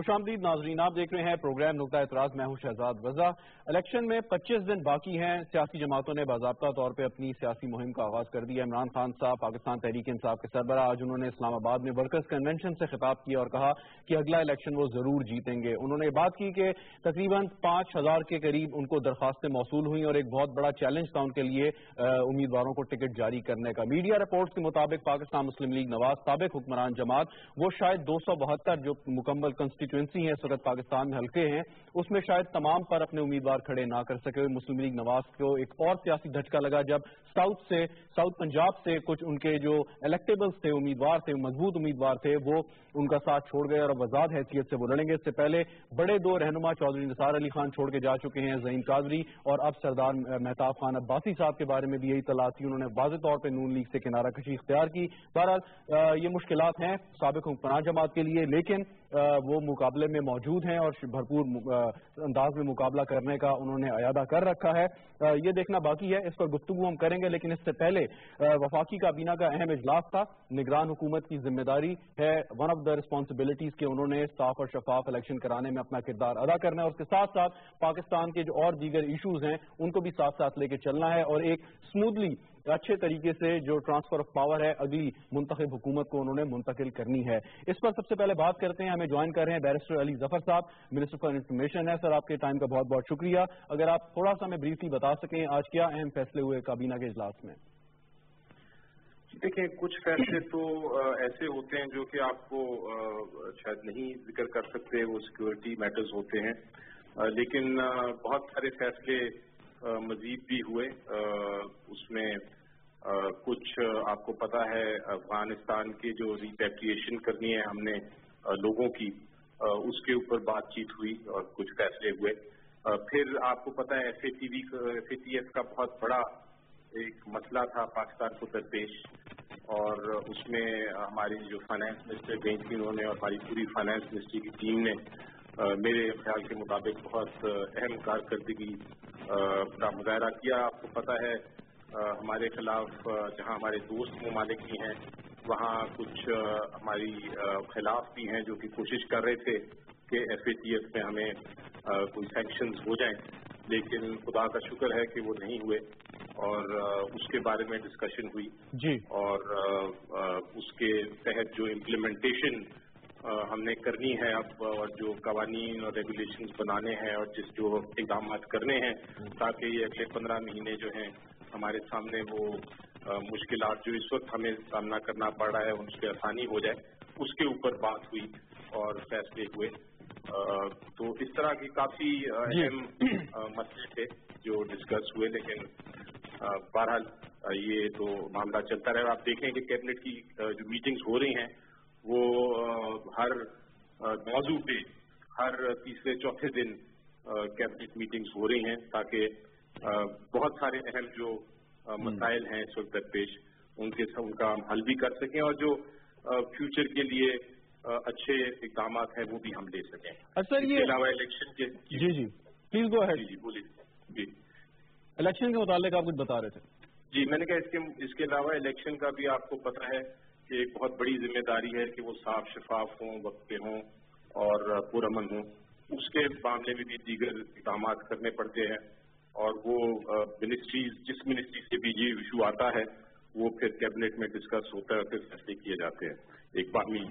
خوش آمدید ناظرین، آپ دیکھ رہے ہیں پروگرام نقطہ اعتراض، میں ہوں شہزاد رضا۔ الیکشن میں پچیس دن باقی ہیں۔ سیاسی جماعتوں نے باضابطہ طور پہ اپنی سیاسی مہم کا آغاز کر دیا۔ عمران خان صاحب، پاکستان تحریک انصاف کے سربراہ، آج انہوں نے اسلام آباد میں ورکرز کنونشن سے خطاب کیا اور کہا کہ اگلا الیکشن وہ ضرور جیتیں گے۔ انہوں نے بات کی کہ تقریباً پانچ ہزار کے قریب ان کو درخواستیں موصول ہوئیں اور ایک بہت بڑا چیلنج تھا ان کے لیے امیدواروں کو ٹکٹ جاری کرنے کا۔ میڈیا رپورٹس کے مطابق پاکستان مسلم لیگ نواز سابق حکمران جماعت، وہ شاید دو سو بہتر جو مکمل کنسٹیٹوئنسی ہیں اس وقت پاکستان میں حلقے ہیں اس میں شاید تمام پر اپنے امیدوار کھڑے نہ کر سکے۔ مسلم لیگ نواز کو ایک اور سیاسی دھچکا لگا جب ساؤتھ سے، ساؤتھ پنجاب سے کچھ ان کے جو الیکٹیبلز تھے، امیدوار تھے، مضبوط امیدوار تھے، وہ ان کا ساتھ چھوڑ گئے اور وزاد حیثیت سے وہ لڑیں گے۔ اس سے پہلے بڑے دو رہنما چودھری نثار علی خان چھوڑ کے جا چکے ہیں، زین قادری اور اب سردار مہتاب خان عباسی صاحب کے بارے میں بھی یہی طلاع تھی۔ انہوں نے واضح طور پہ نون لیگ سے کنارہ کشی اختیار کی۔ بہرحال یہ مشکلات ہیں، سابق حکمران جماعت کے لیے، لیکن وہ مقابلے میں موجود ہیں اور بھرپور انداز میں مقابلہ کرنے کا انہوں نے ایادہ کر رکھا ہے۔ یہ دیکھنا باقی ہے، اس پر گفتگو ہم کریں گے، لیکن اس سے پہلے وفاقی کابینہ کا اہم اجلاس تھا۔ نگران حکومت کی ذمہ داری ہے۔ ون آف دا ریسپانسبلٹیز کے انہوں نے صاف اور شفاف الیکشن کرانے میں اپنا کردار ادا کرنا ہے۔ اور اس کے ساتھ ساتھ پاکستان کے جو اور دیگر ایشوز ہیں، ان کو بھی ساتھ ساتھ لے کے چلنا ہے۔ اور ایک اسموتھلی اچھے طریقے سے جو ٹرانسفر آف پاور ہے اگلی منتخب حکومت کو انہوں نے منتقل کرنی ہے۔ اس پر سب سے پہلے بات کرتے ہیں، ہمیں جوائن کر رہے ہیں بیرسٹر علی ظفر صاحب۔ منسٹر فار انفارمیشن ہے سر، آپ کے ٹائم کا بہت بہت شکریہ۔ اگر آپ تھوڑا سا ہمیں بریفلی بتا سکیں آج کیا اہم فیصلے ہوئے کابینہ کے اجلاس میں؟ دیکھیں، کچھ فیصلے تو ایسے ہوتے ہیں جو کہ آپ کو شاید نہیں ذکر کر سکتے، وہ سیکورٹی میٹرز ہوتے ہیں۔ لیکن بہت سارے فیصلے مزید بھی ہوئے۔ اس میں کچھ آپ کو پتا ہے، افغانستان کی جو ریپیٹریشن کرنی ہے ہم نے لوگوں کی اس کے اوپر بات چیت ہوئی اور کچھ فیصلے ہوئے۔ پھر آپ کو پتا ہے، F A T V, F A T F کا بہت بڑا ایک مسئلہ تھا پاکستان کو درپیش۔ اور اس میں ہماری جو فائنانس منسٹر گئی تھی انہوں نے اور ہماری پوری فائنانس منسٹری کی ٹیم نے میرے خیال کے مطابق بہت اہم کارکردگی کا مظاہرہ کیا۔ آپ کو پتا ہے ہمارے خلاف جہاں ہمارے دوست ممالک بھی ہیں وہاں کچھ ہماری خلاف بھی ہیں جو کہ کوشش کر رہے تھے کہ ایف اے ٹی ایف میں ہمیں کوئی سینکشنز ہو جائیں۔ لیکن خدا کا شکر ہے کہ وہ نہیں ہوئے اور اس کے بارے میں ڈسکشن ہوئی۔ جی۔ اور اس کے تحت جو امپلیمنٹیشن ہم نے کرنی ہے اب اور جو قوانین اور ریگولیشن بنانے ہیں اور جس جو اقدامات کرنے ہیں تاکہ یہ اگلے پندرہ مہینے جو ہیں ہمارے سامنے وہ مشکلات جو اس وقت ہمیں سامنا کرنا پڑ رہا ہے ان سے آسانی ہو جائے۔ اس کے اوپر بات ہوئی اور فیصلے ہوئے۔ تو اس طرح کی کافی جی۔ اہم مسئلے تھے جو ڈسکس ہوئے لیکن بہرحال یہ تو معاملہ چلتا رہے آپ دیکھیں کہ کیبنٹ کی جو میٹنگز ہو رہی ہیں وہ ہر موضوع پہ ہر تیسرے چوتھے دن کیبنٹ میٹنگز ہو رہی ہیں تاکہ بہت سارے اہم جو مسائل ہیں اس وقت درپیش ان کے ان کا ہم حل بھی کر سکیں اور جو فیوچر کے لیے اچھے اقدامات ہیں وہ بھی ہم لے سکیں۔ اچھا یہ علاوہ الیکشن کے جی جی۔ پلیز گو ہے جی جی بولیے۔ جی۔ الیکشن کے متعلق آپ کچھ بتا رہے تھے۔ جی میں نے کہا اس کے اس کے علاوہ الیکشن کا بھی آپ کو پتا ہے کہ ایک بہت بڑی ذمہ داری ہے کہ وہ صاف شفاف ہوں وقت پہ ہوں اور پرامن ہوں۔ اس کے معاملے میں بھی دیگر اقدامات کرنے پڑتے ہیں اور وہ منسٹریز جس منسٹری سے بھی یہ ایشو آتا ہے وہ پھر کیبنٹ میں ڈسکس ہوتا ہے پھر فیصلے کیے جاتے ہیں۔ ایک باہمی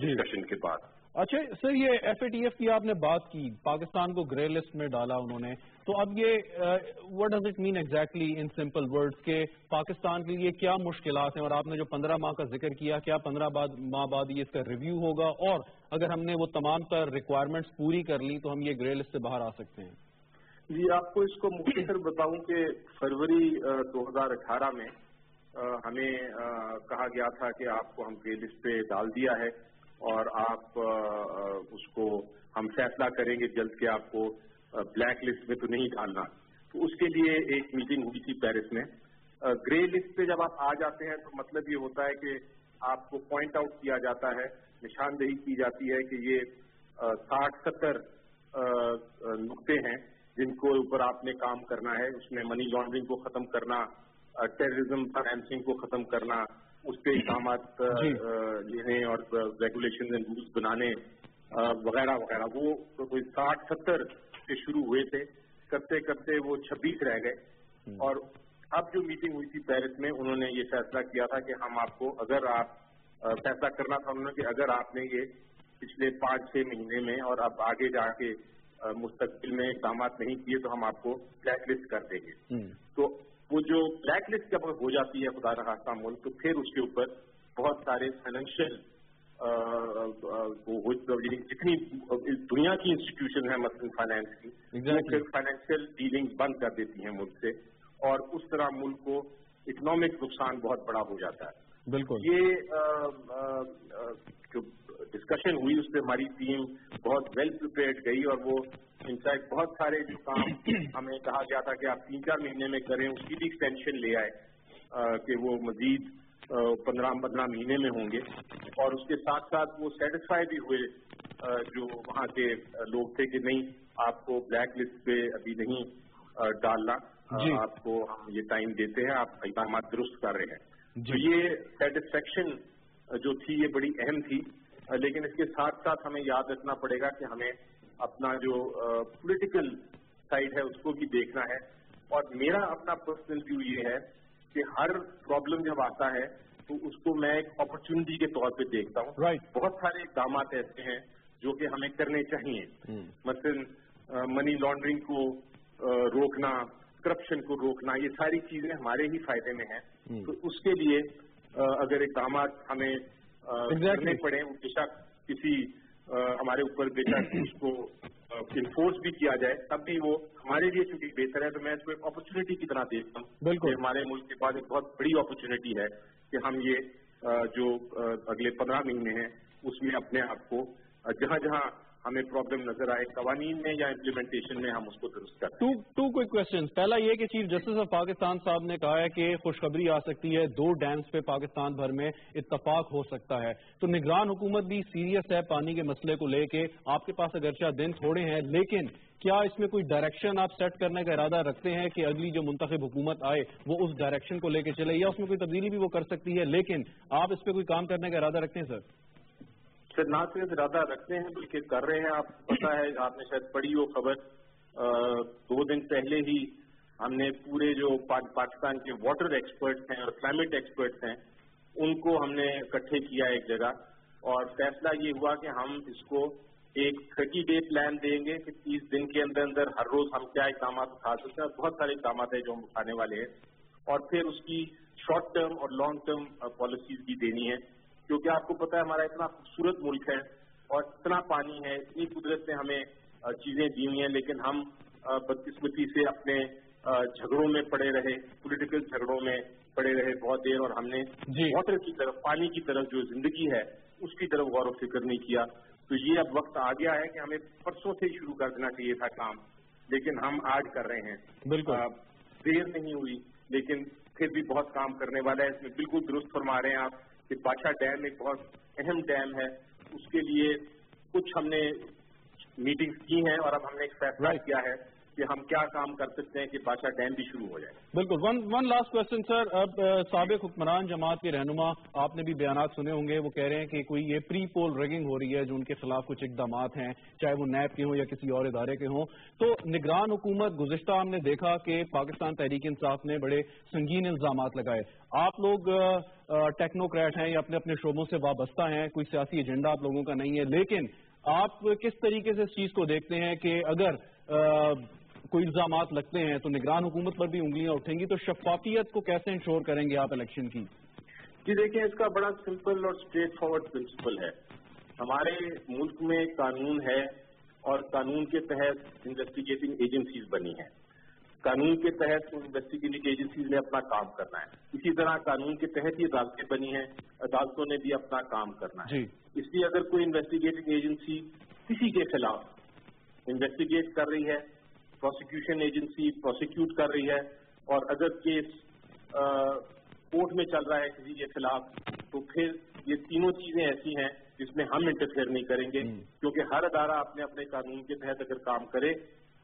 ڈسکشن کے بعد۔ اچھا سر، یہ ایف اے ٹی ایف کی آپ نے بات کی، پاکستان کو گرے لسٹ میں ڈالا انہوں نے۔ تو اب یہ what does it mean exactly in simple words کہ پاکستان کے لیے کیا مشکلات ہیں؟ اور آپ نے جو پندرہ ماہ کا ذکر کیا کیا پندرہ ماہ بعد یہ اس کا ریویو ہوگا؟ اور اگر ہم نے وہ تمام تر ریکوائرمنٹس پوری کر لی تو ہم یہ گرے لسٹ سے باہر آ سکتے ہیں۔ جی آپ کو اس کو مختصر بتاؤں کہ فروری دو ہزار اٹھارہ میں ہمیں کہا گیا تھا کہ آپ کو ہم گرے لسٹ پہ ڈال دیا ہے۔ اور آپ اس کو ہم فیصلہ کریں گے جلد کے آپ کو بلیک لسٹ میں تو نہیں ڈالنا تو اس کے لیے ایک میٹنگ ہوئی تھی پیرس میں۔ گرے لسٹ پہ جب آپ آ جاتے ہیں تو مطلب یہ ہوتا ہے کہ آپ کو پوائنٹ آؤٹ کیا جاتا ہے، نشاندہی کی جاتی ہے کہ یہ ساٹھ ستر نقطے ہیں جن کو اوپر آپ نے کام کرنا ہے۔ اس میں منی لانڈرنگ کو ختم کرنا ٹیررزم فائنینسنگ کو ختم کرنا اس پہ اقدامات جی۔ لینے اور ریگولیشن اینڈ رولس بنانے وغیرہ وغیرہ۔ وہ کوئی ساٹھ ستر سے شروع ہوئے تھے۔ کرتے کرتے وہ چھبیس رہ گئے۔ اور اب جو میٹنگ ہوئی تھی پیرس میں انہوں نے یہ فیصلہ کیا تھا کہ ہم آپ کو اگر آپ فیصلہ کرنا تھا انہوں نے کہ اگر آپ نے یہ پچھلے پانچ چھ مہینے میں اور اب آگے جا کے مستقبل میں اقدامات نہیں کیے تو ہم آپ کو بلیک لسٹ کر دیں گے۔ تو وہ جو بلیک لسٹ جب ہو جاتی ہے خدا رخواستہ ملک تو پھر اس کے اوپر بہت سارے فائنینشیل جتنی دنیا کی انسٹیٹیوشن ہے مثلاً فائنینس کی پھر فائنینشیل ڈیلنگ بند کر دیتی ہیں ملک سے اور اس طرح ملک کو اکنامک نقصان بہت بڑا ہو جاتا ہے۔ بالکل یہ جو ڈسکشن ہوئی اس پہ ہماری ٹیم بہت ویل پریپیئرڈ گئی اور وہ انفیکٹ بہت سارے جو کام ہمیں کہا گیا تھا کہ آپ تین چار مہینے میں کریں اس کی بھی ایکسٹینشن لے آئے کہ وہ مزید پندرہ پندرہ مہینے میں ہوں گے اور اس کے ساتھ ساتھ وہ سیٹسفائی بھی ہوئے جو وہاں کے لوگ تھے کہ نہیں آپ کو بلیک لسٹ پہ ابھی نہیں ڈالنا جی۔ آپ کو ہم یہ ٹائم دیتے ہیں آپ اقدامات درست کر رہے ہیں۔ تو یہ سیٹسفیکشن جو تھی یہ بڑی اہم تھی۔ لیکن اس کے ساتھ ساتھ ہمیں یاد رکھنا پڑے گا کہ ہمیں اپنا جو پولیٹیکل سائڈ ہے اس کو بھی دیکھنا ہے۔ اور میرا اپنا پرسنل ویو یہ ہے کہ ہر پرابلم جب آتا ہے تو اس کو میں ایک اپرچونٹی کے طور پہ دیکھتا ہوں۔ بہت سارے اقدامات ایسے ہیں جو کہ ہمیں کرنے چاہیے۔ مثلا منی لانڈرنگ کو روکنا کرپشن کو روکنا یہ ساری چیزیں ہمارے ہی فائدے میں ہیں۔ تو اس کے لیے اگر اقدامات ہمیں کرنے پڑے بے شک کسی ہمارے اوپر بے شک اس کو انفورس بھی کیا جائے تب بھی وہ ہمارے لیے چونکہ بہتر ہے تو میں اس کو ایک اپرچونیٹی کی طرح دیکھتا ہوں۔ بالکل۔ ہمارے ملک کے پاس ایک بہت بڑی اپرچونیٹی ہے کہ ہم یہ جو اگلے پندرہ مہینے ہیں اس میں اپنے آپ کو جہاں جہاں ہمیں پرابلم نظر آئے قوانین میں یا امپلیمنٹیشن میں ہم اس کو درست کرتے ہیں ٹو کوئی کوشچن پہلا یہ کہ چیف جسٹس آف پاکستان صاحب نے کہا ہے کہ خوشخبری آ سکتی ہے دو ڈیمز پہ پاکستان بھر میں اتفاق ہو سکتا ہے۔ تو نگران حکومت بھی سیریس ہے پانی کے مسئلے کو لے کے۔ آپ کے پاس اگرچہ دن تھوڑے ہیں، لیکن کیا اس میں کوئی ڈائریکشن آپ سیٹ کرنے کا ارادہ رکھتے ہیں کہ اگلی جو منتخب حکومت آئے، وہ اس ڈائریکشن کو لے کے چلے یا اس میں کوئی تبدیلی بھی وہ کر سکتی ہے؟ لیکن آپ اس پہ کوئی کام کرنے کا ارادہ رکھتے ہیں، سر؟ سر نہ صرف ارادہ رکھتے ہیں بلکہ کر رہے ہیں۔ آپ پتا ہے، آپ نے شاید پڑھی وہ خبر دو دن پہلے ہی ہم نے پورے جو پاکستان کے واٹر ایکسپرٹس ہیں اور کلائمیٹ ایکسپرٹس ہیں، ان کو ہم نے اکٹھے کیا ایک جگہ۔ اور فیصلہ یہ ہوا کہ ہم اس کو ایک تھرٹی ڈے پلان دیں گے کہ تیس دن کے اندر اندر ہر روز ہم کیا اقدامات اٹھا سکتے ہیں۔ بہت سارے اقدامات ہیں جو ہم اٹھانے والے ہیں۔ اور پھر اس کی شارٹ ٹرم اور لانگ ٹرم پالیسیز بھی دینی ہے کیونکہ آپ کو پتا ہے ہمارا اتنا خوبصورت ملک ہے اور اتنا پانی ہے اتنی قدرت نے ہمیں چیزیں دی ہوئی ہیں لیکن ہم بدقسمتی سے اپنے جھگڑوں میں پڑے رہے پولیٹیکل جھگڑوں میں پڑے رہے بہت دیر اور ہم نے واٹر جی۔ کی طرف پانی کی طرف جو زندگی ہے اس کی طرف غور و فکر نہیں کیا۔ تو یہ اب وقت آ گیا ہے کہ ہمیں پرسوں سے ہی شروع کر دینا چاہیے تھا کام لیکن ہم آج کر رہے ہیں۔ بالکل۔ دیر نہیں ہوئی لیکن پھر بھی بہت کام کرنے والا ہے اس میں بالکل درست فرما رہے ہیں آپ۔ کہ بادشاہ ڈیم ایک بہت اہم ڈیم ہے، اس کے لیے کچھ ہم نے میٹنگز کی ہیں اور اب ہم نے ایک فیصلہ کیا ہے۔ کہ ہم کیا کام کر سکتے ہیں کہ بادشاہ ڈیم بھی شروع ہو جائے۔ بالکل one one last question sir اب سابق حکمران جماعت کے رہنما، آپ نے بھی بیانات سنے ہوں گے، وہ کہہ رہے ہیں کہ کوئی یہ پری پول ریگنگ ہو رہی ہے جو ان کے خلاف کچھ اقدامات ہیں، چاہے وہ نیب کے ہوں یا کسی اور ادارے کے ہوں۔ تو نگران حکومت گزشتہ ہم نے دیکھا کہ پاکستان تحریک انصاف نے بڑے سنگین الزامات لگائے۔ آپ لوگ ٹیکنوکریٹ ہیں یا اپنے اپنے شعبوں سے وابستہ ہیں، کوئی سیاسی ایجنڈا آپ لوگوں کا نہیں ہے، لیکن آپ کس طریقے سے اس چیز کو دیکھتے ہیں کہ اگر کوئی الزامات لگتے ہیں تو نگران حکومت پر بھی انگلیاں اٹھیں گی تو شفافیت کو کیسے انشور کریں گے آپ الیکشن کی؟ جی دیکھیں اس کا بڑا سمپل اور اسٹریٹ فارورڈ پرنسپل ہے۔ ہمارے ملک میں قانون ہے اور قانون کے تحت انویسٹیگیٹنگ ایجنسیز بنی ہیں۔ قانون کے تحت انویسٹیگیٹنگ ایجنسیز نے اپنا کام کرنا ہے۔ اسی طرح قانون کے تحت ہی عدالتیں بنی ہیں عدالتوں نے بھی اپنا کام کرنا ہے۔ جی۔ اس لیے اگر کوئی انویسٹیگیٹنگ ایجنسی کسی کے خلاف انویسٹیگیٹ کر رہی ہے پروسیکیوشن ایجنسی پروسیکیوٹ کر رہی ہے اور اگر کیس کورٹ میں چل رہا ہے کسی کے خلاف تو پھر یہ تینوں چیزیں ایسی ہیں جس میں ہم انٹرفیئر نہیں کریں گے کیونکہ ہر ادارہ اپنے اپنے قانون کے تحت اگر کام کرے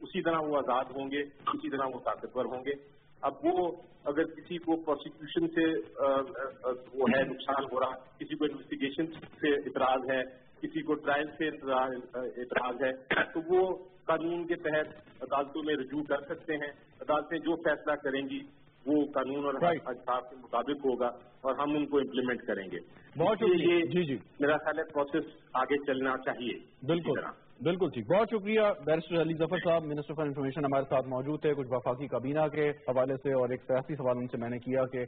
اسی طرح وہ آزاد ہوں گے اسی طرح وہ طاقتور ہوں گے اب وہ اگر کسی کو پروسیکیوشن سے وہ ہے نقصان ہو رہا کسی کو انویسٹیگیشن سے اعتراض ہے کسی کو ٹرائل سے اعتراض ہے تو وہ قانون کے تحت عدالتوں میں رجوع کر سکتے ہیں۔ عدالتیں جو فیصلہ کریں گی وہ قانون اور اجساف کے مطابق ہوگا اور ہم ان کو امپلیمنٹ کریں گے۔ بہت یہ جی جی۔ میرا خیال ہے پروسیس آگے چلنا چاہیے۔ بالکل۔ بالکل ٹھیک۔ بہت شکریہ۔ بیرسٹر علی ظفر صاحب منسٹر فار انفارمیشن ہمارے ساتھ موجود تھے۔ کچھ وفاقی کابینہ کے حوالے سے اور ایک سیاسی سوال ان سے میں نے کیا کہ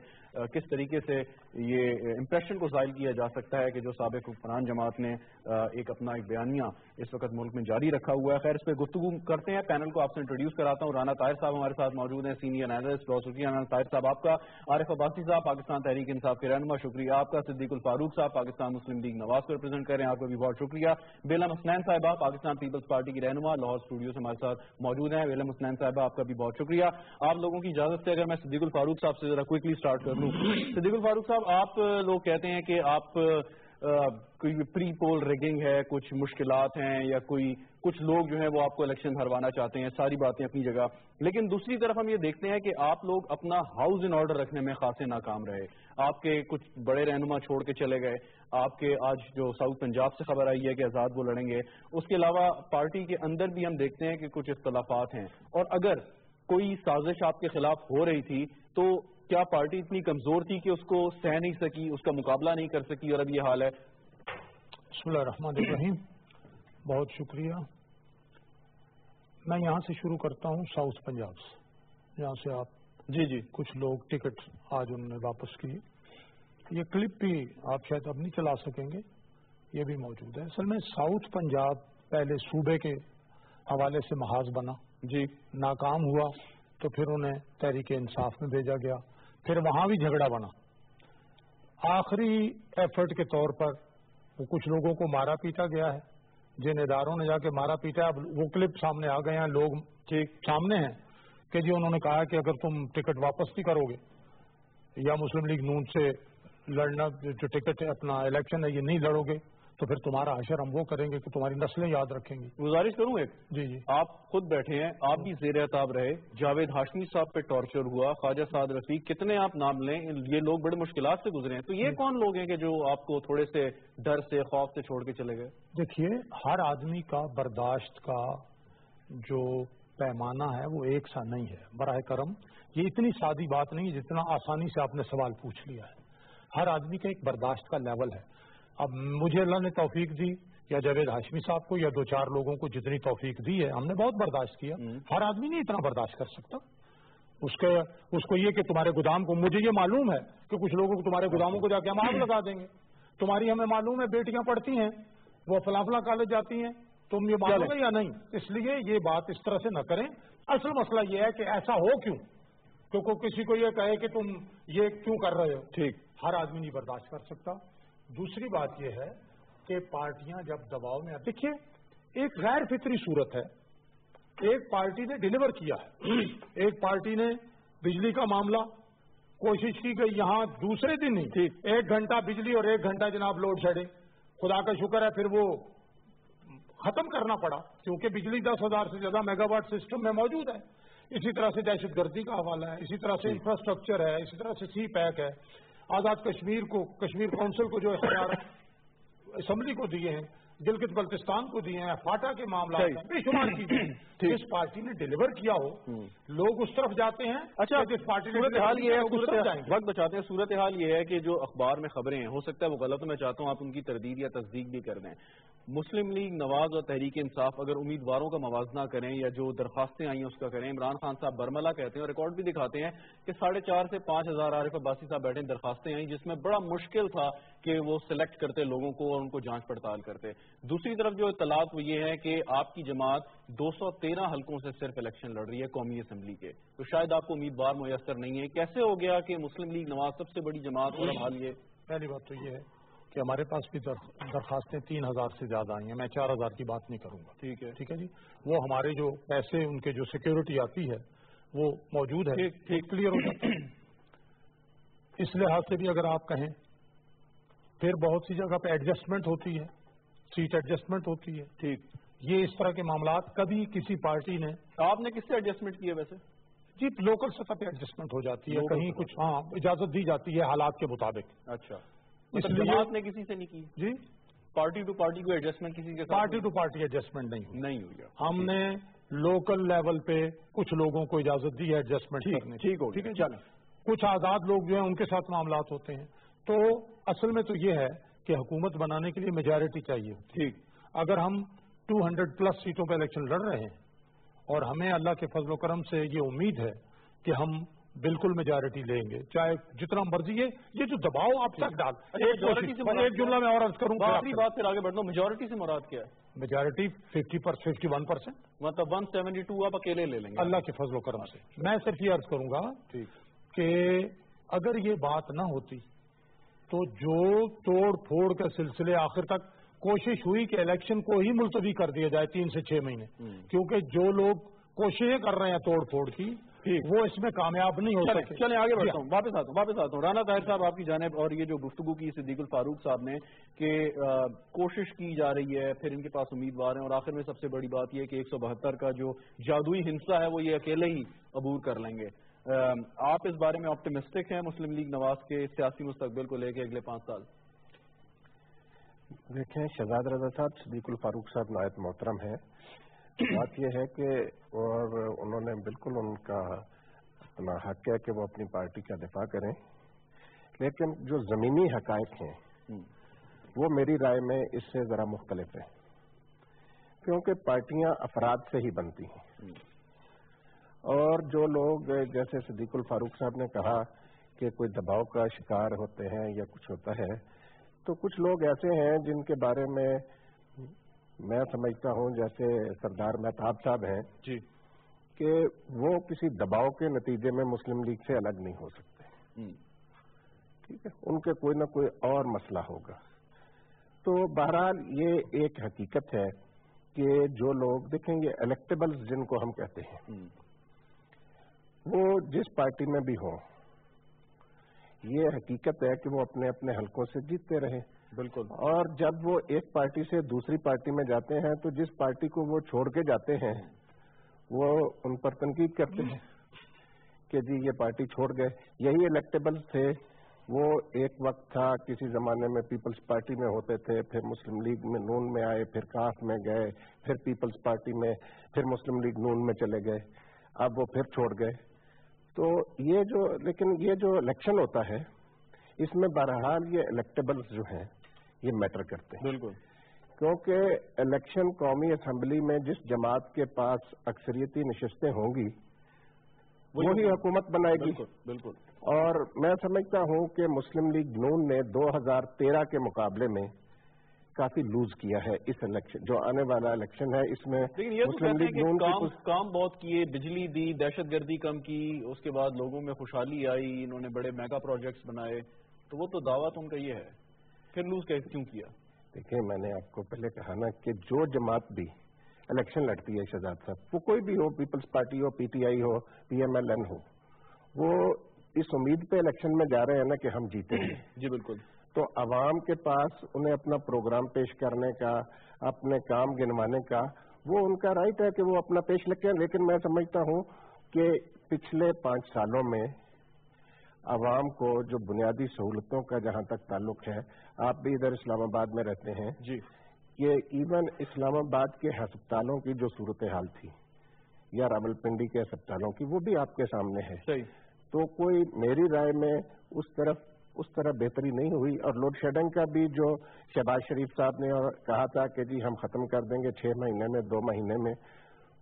کس طریقے سے یہ امپریشن کو ظاہر کیا جا سکتا ہے کہ جو سابق حکمران جماعت نے ایک اپنا ایک بیانیہ اس وقت ملک میں جاری رکھا ہوا ہے۔ خیر، اس پہ گفتگو کرتے ہیں۔ پینل کو آپ سے انٹروڈیوس کراتا ہوں۔ رانا طاہر صاحب ہمارے ساتھ موجود ہیں سینئر اینالسٹ رانا طاہر صاحب آپ کا، عارف عباسی صاحب، پاکستان تحریک انصاف کے رہنما، شکریہ آپ کا، صدیق الفاروق صاحب، پاکستان مسلم لیگ نواز کو ریپرزینٹ کر رہے ہیں۔ آپ کا بھی بہت شکریہ۔ بیلم حسنین صاحبہ، پاکستان پیپلز پارٹی کی رہنما، لاہور اسٹوڈیو سے ہمارے ساتھ موجود ہیں۔ بیلم حسنین صاحبہ، آپ کا بھی بہت شکریہ۔ آپ لوگوں کی اجازت سے اگر میں صدیق الفاروق صاحب سے ذرا کوئکلی اسٹارٹ کر لوں۔ صدیق الفاروق صاحب، آپ لوگ کہتے ہیں کہ آپ کوئی پری پول ریگنگ ہے، کچھ مشکلات ہیں یا کوئی، کچھ لوگ جو ہیں وہ آپ کو الیکشن ہروانا چاہتے ہیں، ساری باتیں اپنی جگہ۔ لیکن دوسری طرف ہم یہ دیکھتے ہیں کہ آپ لوگ اپنا ہاؤس ان آرڈر رکھنے میں خاصے ناکام رہے۔ آپ کے کچھ بڑے رہنما چھوڑ کے چلے گئے۔ آپ کے آج جو ساؤتھ پنجاب سے خبر آئی ہے کہ آزاد وہ لڑیں گے۔ اس کے علاوہ پارٹی کے اندر بھی ہم دیکھتے ہیں کہ کچھ اختلافات ہیں۔ اور اگر کوئی سازش آپ کے خلاف ہو رہی تھی تو کیا پارٹی اتنی کمزور تھی کہ اس کو سہ نہیں سکی اس کا مقابلہ نہیں کر سکی اور اب یہ حال ہے؟ بسم اللہ الرحمن الرحیم۔ بہت شکریہ۔ میں یہاں سے شروع کرتا ہوں ساؤتھ پنجاب سے۔ یہاں سے آپ جی جی۔ کچھ لوگ ٹکٹ آج انہوں نے واپس کی یہ کلپ بھی آپ شاید اب نہیں چلا سکیں گے یہ بھی موجود ہے۔ اصل میں ساؤتھ پنجاب پہلے صوبے کے حوالے سے محاذ بنا۔ جی۔ ناکام ہوا تو پھر انہیں تحریک انصاف میں بھیجا گیا۔ پھر وہاں بھی جھگڑا بنا۔ آخری ایفرٹ کے طور پر وہ کچھ لوگوں کو مارا پیٹا گیا ہے۔ جن اداروں نے جا کے مارا پیٹا، اب وہ کلپ سامنے آ گئے ہیں۔ لوگ سامنے ہیں کہ جی انہوں نے کہا کہ اگر تم ٹکٹ واپس نہیں کرو گے، یا مسلم لیگ نون سے لڑنا، جو ٹکٹ اپنا الیکشن ہے، یہ نہیں لڑو گے۔ تو پھر تمہارا حشر ہم وہ کریں گے کہ تمہاری نسلیں یاد رکھیں گی۔ گزارش کروں ایک۔ جی جی۔ آپ خود بیٹھے ہیں آپ بھی زیر اعتاب رہے۔ جاوید ہاشمی صاحب پہ ٹارچر ہوا خواجہ سعد رفیق کتنے آپ نام لیں؟ یہ لوگ بڑے مشکلات سے گزرے ہیں۔ تو یہ کون لوگ ہیں کہ جو آپ کو تھوڑے سے ڈر سے خوف سے چھوڑ کے چلے گئے؟ دیکھیے ہر آدمی کا برداشت کا جو پیمانہ ہے وہ ایک سا نہیں ہے۔ براہ کرم یہ اتنی سادی بات نہیں جتنا آسانی سے آپ نے سوال پوچھ لیا ہے۔ ہر آدمی کا ایک برداشت کا لیول ہے۔ اب مجھے اللہ نے توفیق دی یا جاوید ہاشمی صاحب کو یا دو چار لوگوں کو جتنی توفیق دی ہے ہم نے بہت برداشت کیا۔ ہر آدمی نہیں اتنا برداشت کر سکتا۔ اس کے اس کو یہ کہ تمہارے گودام کو مجھے یہ معلوم ہے کہ کچھ لوگوں کو تمہارے گوداموں کو جا کے ہم آگ لگا دیں گے۔ تمہاری ہمیں معلوم ہے بیٹیاں پڑھتی ہیں وہ فلاں فلاں کالج جاتی ہیں۔ تم یہ معلوم ہے یا نہیں؟ اس لیے یہ بات اس طرح سے نہ کریں۔ اصل مسئلہ یہ ہے کہ ایسا ہو کیوں؟ کیونکہ کسی کو یہ کہے کہ تم یہ کیوں کر رہے ہو؟ ٹھیک۔ ہر آدمی نہیں برداشت کر سکتا۔ دوسری بات یہ ہے کہ پارٹیاں جب دباؤ میں دیکھیے ایک غیر فطری صورت ہے۔ ایک پارٹی نے ڈلیور کیا ہے۔ ایک پارٹی نے بجلی کا معاملہ کوشش کی گئی یہاں دوسرے دن ہی ایک گھنٹہ بجلی اور ایک گھنٹہ جناب لوڈ شیڈنگ۔ خدا کا شکر ہے پھر وہ ختم کرنا پڑا۔ کیونکہ بجلی دس ہزار سے زیادہ میگا واٹ سسٹم میں موجود ہے۔ اسی طرح سے دہشت گردی کا حوالہ ہے اسی طرح سے انفراسٹرکچر ہے اسی طرح سے سی پیک ہے۔ آزاد کشمیر کو کشمیر کونسل کو جو اختیار اسمبلی کو دیے ہیں۔ دلکت بلتستان کو دیے ہیں فاٹا کے معاملات بے شمار چیزیں جس پارٹی نے ڈلیور کیا ہو لوگ اس طرف جاتے ہیں اچھا جس پارٹی صورت حال یہ ہے وقت بچاتے ہیں۔ صورت حال یہ ہے کہ جو اخبار میں خبریں ہیں ہو سکتا ہے وہ غلط میں چاہتا ہوں آپ ان کی تردید یا تصدیق بھی کر دیں۔ مسلم لیگ نواز اور تحریک انصاف اگر امیدواروں کا موازنہ کریں یا جو درخواستیں آئی ہیں اس کا کریں عمران خان صاحب برملا کہتے ہیں اور ریکارڈ بھی دکھاتے ہیں کہ ساڑھے چار سے پانچ ہزار عارف عباسی صاحب بیٹھے درخواستیں آئیں جس میں بڑا مشکل تھا کہ وہ سلیکٹ کرتے لوگوں کو اور ان کو جانچ پڑتال کرتے۔ دوسری طرف جو اطلاعات وہ یہ ہے کہ آپ کی جماعت دو سو تیرہ حلقوں سے صرف الیکشن لڑ رہی ہے قومی اسمبلی کے۔ تو شاید آپ کو امیدوار میسر نہیں ہے۔ کیسے ہو گیا کہ مسلم لیگ نواز سب سے بڑی جماعت اور حال یہ؟ پہلی بات تو یہ ہے کہ ہمارے پاس بھی درخواستیں تین ہزار سے زیادہ آئی ہیں۔ میں چار ہزار کی بات نہیں کروں گا۔ ٹھیک ہے۔ ٹھیک ہے جی؟ وہ ہمارے جو پیسے ان کے جو سیکورٹی آتی ہے وہ موجود ہے۔ کلیئر ہو جاتا ہے اس لحاظ سے بھی اگر آپ کہیں پھر بہت سی جگہ پہ ایڈجسٹمنٹ ہوتی ہے سیٹ ایڈجسٹمنٹ ہوتی ہے۔ ٹھیک۔ یہ اس طرح کے معاملات کبھی کسی پارٹی نے۔ آپ نے کس سے ایڈجسٹمنٹ کیا ویسے؟ جی لوکل سطح پہ ایڈجسٹمنٹ ہو جاتی ہے کہیں کچھ ہاں اجازت دی جاتی ہے حالات کے مطابق۔ اچھا۔ اس لیے نے کسی سے نہیں کی؟ جی؟ پارٹی ٹو پارٹی کو ایڈجسٹمنٹ کسی کے پارٹی ٹو پارٹی ایڈجسٹمنٹ نہیں ہوئی۔ نہیں ہوئی۔ ہم نے لوکل لیول پہ کچھ لوگوں کو اجازت دی ہے ایڈجسٹمنٹ کرنے ٹھیک ہو ٹھیک ہے چلیں۔ کچھ آزاد لوگ جو ہیں ان کے ساتھ معاملات ہوتے ہیں۔ تو اصل میں تو یہ ہے کہ حکومت بنانے کے لیے میجارٹی چاہیے ٹھیک۔ اگر ہم ٹو ہنڈریڈ پلس سیٹوں پہ الیکشن لڑ رہے ہیں اور ہمیں اللہ کے فضل و کرم سے یہ امید ہے کہ ہم بالکل میجارٹی لیں گے چاہے جتنا مرضی ہے یہ جو دباؤ آپ تک ڈال ایک جملہ میں اور عرض کروں گا آخری بات پھر آگے بڑھنا میجورٹی سے مراد کیا ہے؟ میجارٹی ففٹی پر ففٹی ون پرسینٹ مطلب ون سیونٹی ٹو آپ اکیلے لے لیں گے۔ اللہ کے فضل و کرم سے۔ میں صرف یہ عرض کروں گا کہ اگر یہ بات نہ ہوتی تو جو توڑ پھوڑ کے سلسلے آخر تک کوشش ہوئی کہ الیکشن کو ہی ملتوی کر دیا جائے تین سے چھ مہینے۔ کیونکہ جو لوگ کوششیں کر رہے ہیں توڑ پھوڑ کی وہ اس میں کامیاب نہیں ہو سکے۔ چلیں آگے بڑھتا ہوں۔ واپس آتا ہوں واپس آتا ہوں۔ رانا طاہر صاحب آپ کی جانب اور یہ جو گفتگو کی صدیق الفاروق صاحب نے کہ کوشش کی جا رہی ہے پھر ان کے پاس امیدوار ہیں اور آخر میں سب سے بڑی بات یہ کہ ایک سو بہتر کا جو جادوئی ہنسا ہے وہ یہ اکیلے ہی عبور کر لیں گے۔ آپ اس بارے میں آپٹیمسٹک ہیں مسلم لیگ نواز کے سیاسی مستقبل کو لے کے اگلے پانچ سال؟ دیکھیں شہزاد رضا صاحب صدیق الفاروق صاحب نایت محترم ہیں۔ بات یہ ہے کہ اور انہوں نے بالکل ان کا اپنا حق ہے کہ وہ اپنی پارٹی کا دفاع کریں۔ لیکن جو زمینی حقائق ہیں وہ میری رائے میں اس سے ذرا مختلف ہیں۔ کیونکہ پارٹیاں افراد سے ہی بنتی ہیں۔ اور جو لوگ جیسے صدیق الفاروق صاحب نے کہا کہ کوئی دباؤ کا شکار ہوتے ہیں یا کچھ ہوتا ہے تو کچھ لوگ ایسے ہیں جن کے بارے میں میں سمجھتا ہوں جیسے سردار مہتاب صاحب ہیں جی۔ کہ وہ کسی دباؤ کے نتیجے میں مسلم لیگ سے الگ نہیں ہو سکتے۔ ٹھیک ہے ان کے کوئی نہ کوئی اور مسئلہ ہوگا۔ تو بہرحال یہ ایک حقیقت ہے کہ جو لوگ دیکھیں گے الیکٹیبلز جن کو ہم کہتے ہیں۔ وہ جس پارٹی میں بھی ہوں یہ حقیقت ہے کہ وہ اپنے اپنے حلقوں سے جیتتے رہے بالکل۔ اور جب وہ ایک پارٹی سے دوسری پارٹی میں جاتے ہیں تو جس پارٹی کو وہ چھوڑ کے جاتے ہیں وہ ان پر تنقید کرتے ہیں کہ جی یہ پارٹی چھوڑ گئے۔ یہی الیکٹیبل تھے۔ وہ ایک وقت تھا کسی زمانے میں پیپلز پارٹی میں ہوتے تھے پھر مسلم لیگ میں نون میں آئے پھر کاف میں گئے پھر پیپلز پارٹی میں پھر مسلم لیگ نون میں چلے گئے۔ اب وہ پھر چھوڑ گئے۔ تو یہ جو لیکن یہ جو الیکشن ہوتا ہے اس میں بہرحال یہ الیکٹیبلز جو ہیں یہ میٹر کرتے ہیں۔ بالکل۔ کیونکہ الیکشن قومی اسمبلی میں جس جماعت کے پاس اکثریتی نشستیں ہوں گی وہی حکومت بنائے گی۔ بالکل اور میں سمجھتا ہوں کہ مسلم لیگ نون نے دو ہزار تیرہ کے مقابلے میں کافی لوز کیا ہے اس الیکشن جو آنے والا الیکشن ہے اس میں مسلم لیگ نون کام بہت کیے بجلی دی دہشت گردی کم کی اس کے بعد لوگوں میں خوشحالی آئی انہوں نے بڑے میگا پروجیکٹس بنائے۔ تو وہ تو دعویٰ ان کا یہ ہے۔ پھر لوز کیوں کیا؟ دیکھیں میں نے آپ کو پہلے کہا نا کہ جو جماعت بھی الیکشن لڑتی ہے شہزاد صاحب وہ کوئی بھی ہو پیپلز پارٹی ہو پی ٹی آئی ہو پی ایم ایل این ہو وہ اس امید پہ الیکشن میں جا رہے ہیں نا کہ ہم جیتے ہیں جی بالکل۔ تو عوام کے پاس انہیں اپنا پروگرام پیش کرنے کا اپنے کام گنوانے کا وہ ان کا رائٹ ہے کہ وہ اپنا پیش لگے لیکن میں سمجھتا ہوں کہ پچھلے پانچ سالوں میں عوام کو جو بنیادی سہولتوں کا جہاں تک تعلق ہے آپ بھی ادھر اسلام آباد میں رہتے ہیں۔ جی۔ کہ ایون اسلام آباد کے ہسپتالوں کی جو صورتحال تھی یا راول پنڈی کے ہسپتالوں کی وہ بھی آپ کے سامنے ہے۔ صحیح۔ تو کوئی میری رائے میں اس طرف اس طرح بہتری نہیں ہوئی اور لوڈ شیڈنگ کا بھی جو شہباز شریف صاحب نے کہا تھا کہ جی ہم ختم کر دیں گے چھ مہینے میں، دو مہینے میں،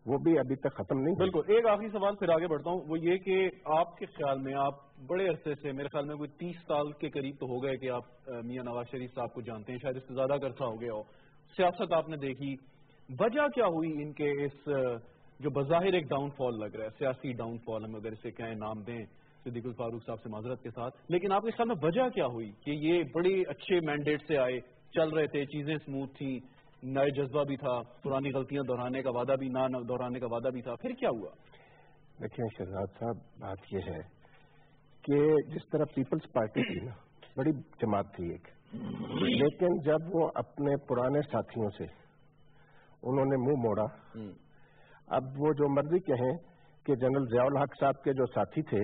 وہ بھی ابھی تک ختم نہیں بالکل، ایک آخری سوال پھر آگے بڑھتا ہوں، وہ یہ کہ آپ کے خیال میں، آپ بڑے عرصے سے میرے خیال میں کوئی تیس سال کے قریب تو ہو گئے کہ آپ میاں نواز شریف صاحب کو جانتے ہیں، شاید اس سے زیادہ عرصہ ہو گیا ہو۔ سیاست آپ نے دیکھی، وجہ کیا ہوئی ان کے اس جو بظاہر ایک ڈاؤن فال لگ رہا ہے، سیاسی ڈاؤن فال ہم اگر اسے کہیں نام دیں۔ صدیق الفاروق صاحب سے معذرت کے ساتھ۔ لیکن آپ کے خیال میں وجہ کیا ہوئی کہ یہ بڑے اچھے مینڈیٹ سے آئے؟ چل رہے تھے چیزیں اسموتھ تھیں نئے جذبہ بھی تھا پرانی غلطیاں دہرانے کا وعدہ بھی نہ دہرانے کا وعدہ بھی تھا۔ پھر کیا ہوا؟ دیکھیں شہزاد صاحب بات یہ ہے کہ جس طرح پیپلز پارٹی تھی نا بڑی جماعت تھی ایک۔ لیکن جب وہ اپنے پرانے ساتھیوں سے انہوں نے منہ موڑا اب وہ جو مرضی کہیں کہ جنرل ضیاء الحق صاحب کے جو ساتھی تھے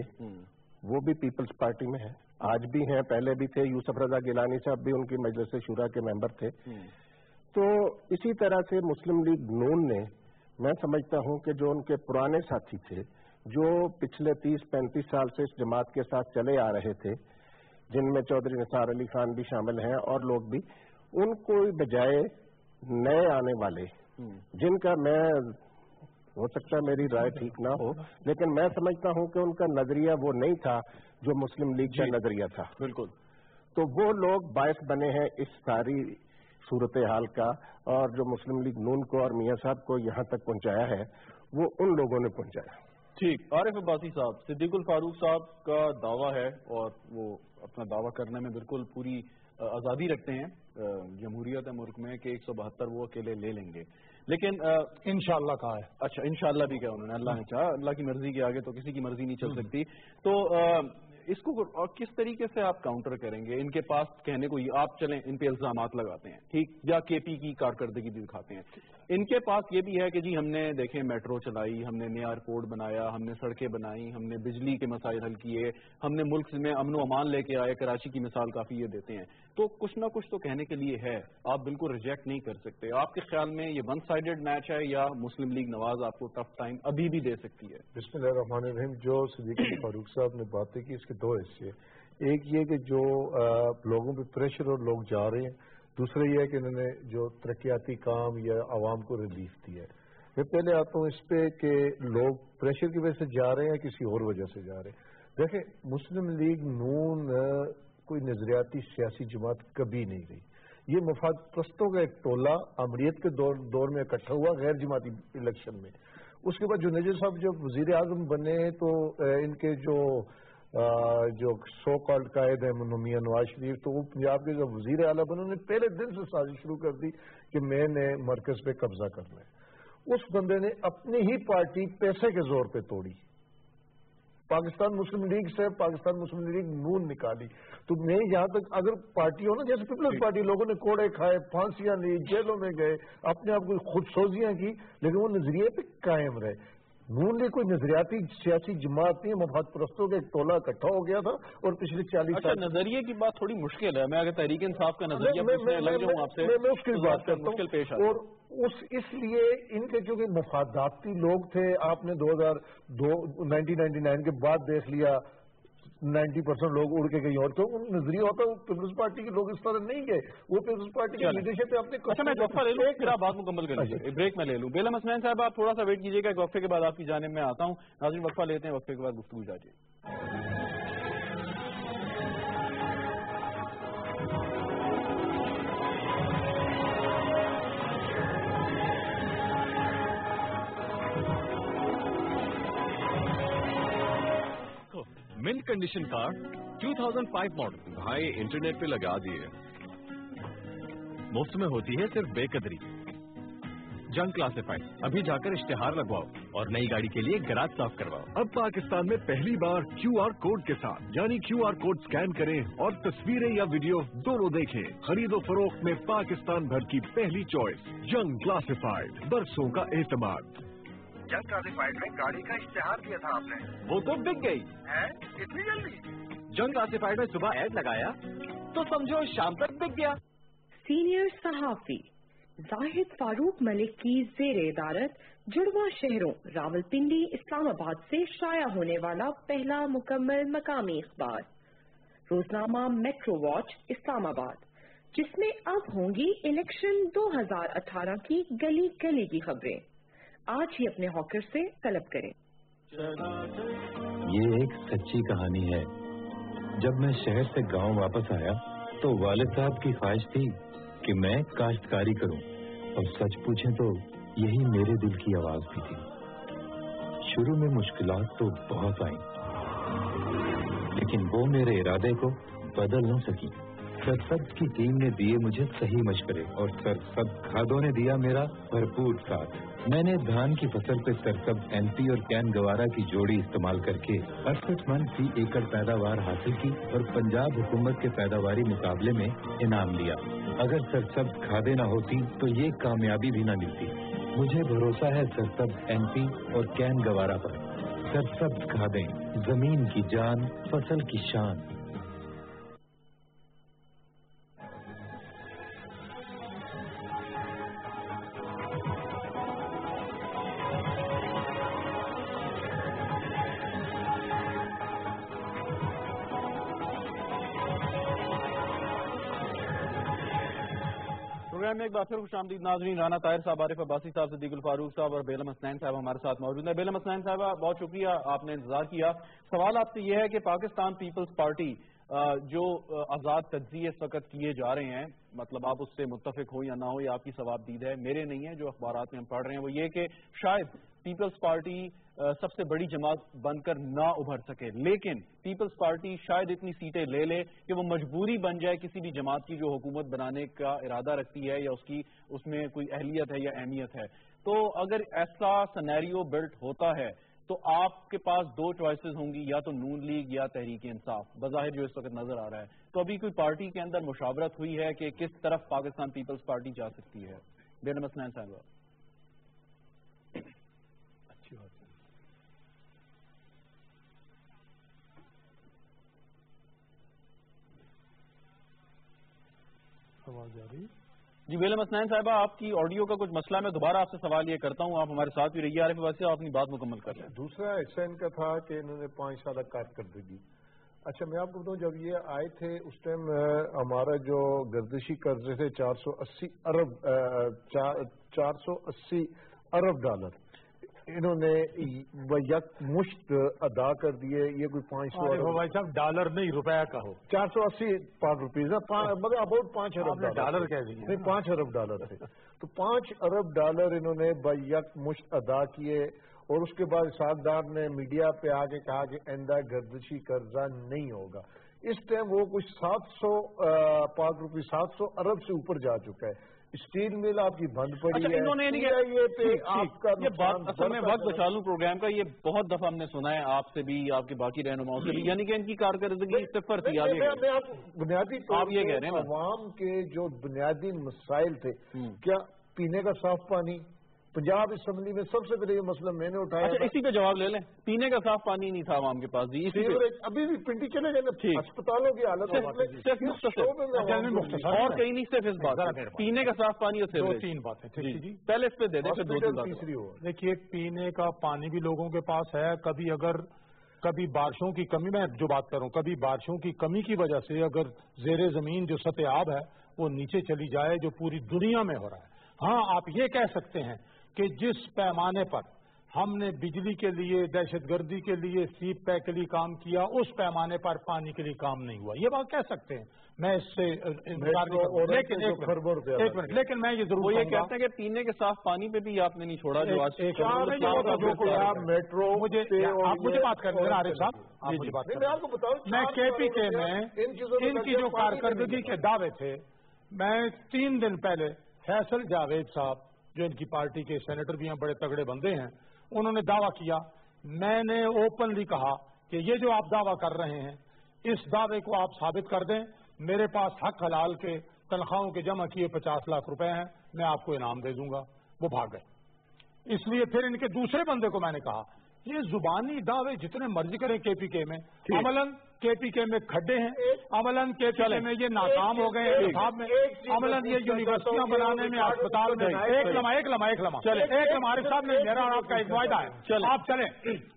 وہ بھی پیپلز پارٹی میں ہے آج بھی ہیں پہلے بھی تھے۔ یوسف رضا گیلانی صاحب بھی ان کی مجلس شورا کے ممبر تھے۔ تو اسی طرح سے مسلم لیگ نون نے میں سمجھتا ہوں کہ جو ان کے پرانے ساتھی تھے جو پچھلے تیس پینتیس سال سے اس جماعت کے ساتھ چلے آ رہے تھے جن میں چودھری نثار علی خان بھی شامل ہیں اور لوگ بھی ان کو بجائے نئے آنے والے جن کا میں ہو سکتا ہے میری رائے ٹھیک نہ ہو لیکن میں سمجھتا ہوں کہ ان کا نظریہ وہ نہیں تھا جو مسلم لیگ کا جی۔ نظریہ تھا۔ بالکل۔ تو وہ لوگ باعث بنے ہیں اس ساری صورتحال کا اور جو مسلم لیگ نون کو اور میاں صاحب کو یہاں تک پہنچایا ہے وہ ان لوگوں نے پہنچایا۔ ٹھیک۔ عارف عباسی صاحب صدیق الفاروق صاحب کا دعویٰ ہے اور وہ اپنا دعویٰ کرنے میں بالکل پوری آزادی رکھتے ہیں۔ جمہوریت ملک میں کہ ایک سو بہتر وہ اکیلے لے لیں گے۔ لیکن انشاءاللہ کہا ہے۔ اچھا انشاءاللہ بھی کہا انہوں نے۔ اللہ نے چاہا۔ اللہ کی مرضی کے آگے تو کسی کی مرضی نہیں چل سکتی۔ تو اس کو کس طریقے سے آپ کاؤنٹر کریں گے؟ ان کے پاس کہنے کو آپ چلیں ان پہ الزامات لگاتے ہیں ٹھیک؟ یا کے پی کی کارکردگی بھی دکھاتے ہیں۔ ان کے پاس یہ بھی ہے کہ جی ہم نے دیکھیں میٹرو چلائی ہم نے نیا ایئرپورٹ بنایا ہم نے سڑکیں بنائی ہم نے بجلی کے مسائل حل کیے ہم نے ملک میں امن و امان لے کے آئے کراچی کی مثال کافی یہ دیتے ہیں۔ تو کچھ نہ کچھ تو کہنے کے لیے ہے۔ آپ بالکل ریجیکٹ نہیں کر سکتے۔ آپ کے خیال میں یہ ون سائڈڈ میچ ہے یا مسلم لیگ نواز آپ کو ٹف ٹائم ابھی بھی دے سکتی ہے؟ بسم اللہ الرحمن الرحیم، جو صدیق فاروق صاحب نے باتیں کی، اس کے دو حصے۔ ایک یہ کہ جو لوگوں پہ پریشر اور لوگ جا رہے ہیں۔ دوسرا یہ ہے کہ انہوں نے جو ترقیاتی کام یا عوام کو ریلیف دیا ہے۔ میں پہلے آتا ہوں اس پہ کہ لوگ پریشر کی وجہ سے جا رہے ہیں کسی اور وجہ سے جا رہے ہیں۔ دیکھیں مسلم لیگ نون کوئی نظریاتی سیاسی جماعت کبھی نہیں گئی۔ یہ مفاد پرستوں کا ایک ٹولہ امریت کے دور دور میں اکٹھا ہوا غیر جماعتی الیکشن میں۔ اس کے بعد جو نجر صاحب جب وزیر اعظم بنے تو ان کے جو جو سو کالڈ قائد ہے میاں نواز شریف، تو وہ پنجاب کے جو وزیر اعلیٰ بنے، انہوں نے پہلے دن سے سازش شروع کر دی کہ میں نے مرکز پہ قبضہ کرنا ہے۔ اس بندے نے اپنی ہی پارٹی پیسے کے زور پہ توڑی۔ پاکستان مسلم لیگ سے پاکستان مسلم لیگ نون نکالی۔ تو میں یہاں تک اگر پارٹی ہو نا، جیسے پیپلز پارٹی، لوگوں نے کوڑے کھائے، پھانسیاں لی، جیلوں میں گئے، اپنے آپ کو خود سوزیاں کی، لیکن وہ نظریے پہ قائم رہے۔ نون لیگ کوئی نظریاتی سیاسی جماعت نہیں مفاد پرستوں کا ایک ٹولہ اکٹھا ہو گیا تھا اور پچھلے چالیس اچھا نظریے کی بات تھوڑی مشکل ہے۔ میں اگر تحریک انصاف کا نظریہ میں اس کی بات کرتا ہوں۔ اور اس لیے ان کے کیونکہ مفاداتی لوگ تھے آپ نے دو ہزار دو نائنٹین نائنٹی نائن کے بعد دیکھ لیا۔ نائنٹی پرسینٹ لوگ اڑ کے کہیں اور تو نظریہ ہوتا ہے پیپلز پارٹی کے لوگ اس طرح نہیں گئے وہ پیپلز پارٹی کی لیڈرشپ پہ اپنے اچھا میں وقفہ لے لوں پھر آپ بات مکمل کر لیجیے بریک میں لے لوں بیلا مسمین صاحب آپ تھوڑا سا ویٹ کیجیے گا ایک وقفے کے بعد آپ کی جانب میں آتا ہوں ناظرین وقفہ لیتے ہیں وقفے کے بعد گفتگو جاجیے منٹ کنڈیشن کار 2005 ماڈل بھائی انٹرنیٹ پہ لگا دیے۔ مفت میں ہوتی ہے صرف بے قدری۔ جنگ کلاسیفائڈ ابھی جا کر اشتہار لگواؤ اور نئی گاڑی کے لیے گراج صاف کرواؤ۔ اب پاکستان میں پہلی بار کیو آر کوڈ کے ساتھ یعنی کیو آر کوڈ سکین کریں اور تصویریں یا ویڈیو دونوں دیکھیں۔ خرید و فروخت میں پاکستان بھر کی پہلی چوائس جنگ کلاسیفائڈ برسوں کا اعتماد۔ جنگ کلاسیفائڈ میں گاڑی کا اشتہار کیا تھا آپ نے وہ تو بک گئی اتنی جلدی جنگ کلاسیفائڈ میں صبح ایڈ لگایا تو سمجھو شام تک بک گیا سینئر صحافی زاہد فاروق ملک کی زیر ادارت جڑوا شہروں راول پنڈی اسلام آباد سے شائع ہونے والا پہلا مکمل مقامی اخبار روزنامہ میٹرو واچ اسلام آباد جس میں اب ہوں گی الیکشن دو ہزار اٹھارہ کی گلی گلی کی خبریں آج ہی اپنے ہاکر سے طلب کریں۔ یہ ایک سچی کہانی ہے۔ جب میں شہر سے گاؤں واپس آیا تو والد صاحب کی خواہش تھی کہ میں کاشتکاری کروں۔ اور سچ پوچھیں تو یہی میرے دل کی آواز بھی تھی۔ شروع میں مشکلات تو بہت آئیں، لیکن وہ میرے ارادے کو بدل نہ سکی۔ سرسبز کی ٹیم نے دیے مجھے صحیح مشورے اور سرسب کھادوں نے دیا میرا بھرپور ساتھ۔ میں نے دھان کی فصل پہ سرسب این پی اور کین گوارا کی جوڑی استعمال کر کے اڑسٹھ من فی ایکڑ پیداوار حاصل کی اور پنجاب حکومت کے پیداواری مقابلے میں انعام لیا۔ اگر سرسب کھادے نہ ہوتی تو یہ کامیابی بھی نہ ملتی۔ مجھے بھروسہ ہے سرسب این پی اور کین گوارا پر۔ سرسب کھادیں، زمین کی جان، فصل کی شان۔ پروگرام میں ایک بار پھر خوش آمدید، ناظرین، رانا طاہر صاحب، عارف عباسی صاحب، صدیق الفاروق صاحب اور بیلم حسنین صاحب ہمارے ساتھ موجود ہیں۔ بیلم حسنین صاحبہ، بہت شکریہ آپ نے انتظار کیا۔ سوال آپ سے یہ ہے کہ پاکستان پیپلز پارٹی جو آزاد تجزیے اس وقت کیے جا رہے ہیں مطلب آپ اس سے متفق ہو یا نہ ہو یا آپ کی ثواب دید ہے، میرے نہیں ہے، جو اخبارات میں ہم پڑھ رہے ہیں، وہ یہ کہ شاید پیپلز پارٹی سب سے بڑی جماعت بن کر نہ ابھر سکے۔ لیکن پیپلز پارٹی شاید اتنی سیٹیں لے لے کہ وہ مجبوری بن جائے کسی بھی جماعت کی جو حکومت بنانے کا ارادہ رکھتی ہے یا اس کی، اس میں کوئی اہلیت ہے یا اہمیت ہے۔ تو اگر ایسا سنیریو بلٹ ہوتا ہے تو آپ کے پاس دو چوائسز ہوں گی، یا تو نون لیگ یا تحریک انصاف۔ بظاہر جو اس وقت نظر آ رہا ہے۔ تو ابھی کوئی پارٹی کے اندر مشاورت ہوئی ہے کہ کس طرف پاکستان پیپلز پارٹی جا سکتی ہے؟ بے نمسنین صاحب جی ویلم اسنین صاحبہ آپ کی آڈیو کا کچھ مسئلہ میں دوبارہ آپ سے سوال یہ کرتا ہوں آپ ہمارے ساتھ بھی رہیے عارف ویسے آپ اپنی بات مکمل کر لیں۔ دوسرا ان کا تھا کہ انہوں نے پانچ سالہ کارکردگی اچھا میں آپ کو بتاؤں جب یہ آئے تھے اس ٹائم ہمارا جو گردشی قرضے تھے چار سو اسی ارب چار سو اسی ارب ڈالر۔ انہوں نے یک مشت ادا کر دیے یہ کوئی پانچ سو بھائی صاحب ڈالر نہیں روپیہ کا ہو۔ چار سو اسی پانچ روپیز مگر اباؤٹ پانچ ارب ڈالر کہہ دیے۔ نہیں پانچ ارب ڈالر تھے۔ تو پانچ ارب ڈالر انہوں نے یک مشت ادا کیے اور اس کے بعد ساتھدار نے میڈیا پہ آ کے کہا کہ آئندہ گردشی قرضہ نہیں ہوگا۔ اس ٹائم وہ کچھ سات سو پانچ روپی سات سو ارب سے اوپر جا چکا ہے۔ اسٹیل مل آپ کی بند پڑی اچھا، ہے یہ بات اصل میں وقت بچا لوں پروگرام کا یہ بہت دفعہ ہم نے سنا ہے آپ سے بھی آپ کے باقی رہنماؤں سے بھی یعنی کہ ان کی کارکردگی صفر تھی بنیادی آپ یہ کہہ رہے ہیں عوام کے جو بنیادی مسائل تھے کیا پینے کا صاف پانی پنجاب اسمبلی میں سب سے پہلے یہ مسئلہ میں نے اٹھایا اچھا اسی پہ جواب لے لیں۔ پینے کا صاف پانی نہیں تھا عوام کے پاس جی ابھی بھی پنڈی چلے گئے اسپتالوں کی حالت اور کہیں نہیں صرف اس بات پینے کا صاف پانی اور دو تین باتیں جی۔ پہلے اس پہ دے دیں تیسری ہو۔ دیکھیے پینے کا پانی بھی لوگوں کے پاس ہے۔ کبھی اگر کبھی بارشوں کی کمی میں جو بات کروں کبھی بارشوں کی کمی کی وجہ سے اگر زیر زمین جو سطح آب ہے وہ نیچے چلی جائے جو پوری دنیا میں ہو رہا ہے۔ ہاں آپ یہ کہہ سکتے ہیں کہ جس پیمانے پر ہم نے بجلی کے لیے دہشت گردی کے لیے سیپ پیک کے لیے کام کیا اس پیمانے پر پانی کے لیے کام نہیں ہوا۔ یہ بات کہہ سکتے ہیں۔ میں اس سے لیکن لیکن میں یہ ضرور یہ کہتے ہیں کہ پینے کے صاف پانی پہ بھی آپ نے نہیں چھوڑا جو میٹرو مجھے آپ مجھے بات کریں عارف صاحب میں کے پی کے میں ان کی جو کارکردگی کے دعوے تھے میں تین دن پہلے فیصل جاوید صاحب جو ان کی پارٹی کے سینیٹر بھی ہیں، بڑے تگڑے بندے ہیں، انہوں نے دعویٰ کیا۔ میں نے اوپنلی کہا کہ یہ جو آپ دعویٰ کر رہے ہیں، اس دعوے کو آپ ثابت کر دیں۔ میرے پاس حق حلال کے تنخواہوں کے جمع کیے پچاس لاکھ روپے ہیں، میں آپ کو انعام دے دوں گا۔ وہ بھاگ گئے۔ اس لیے پھر ان کے دوسرے بندے کو میں نے کہا یہ زبانی دعوے جتنے مرضی کریں کے پی کے میں۔ عملاً کے پی کے میں کھڈے ہیں۔ عملاً کے پی کے میں یہ ناکام ہو گئے عملاً یہ یونیورسٹیاں بنانے میں اسپتال میں ایک لمحہ ایک لمحہ ایک لمحہ۔ چلے ایک ہمارے صاحب میں میرا اور آپ کا ایک معاہدہ ہے آپ چلیں۔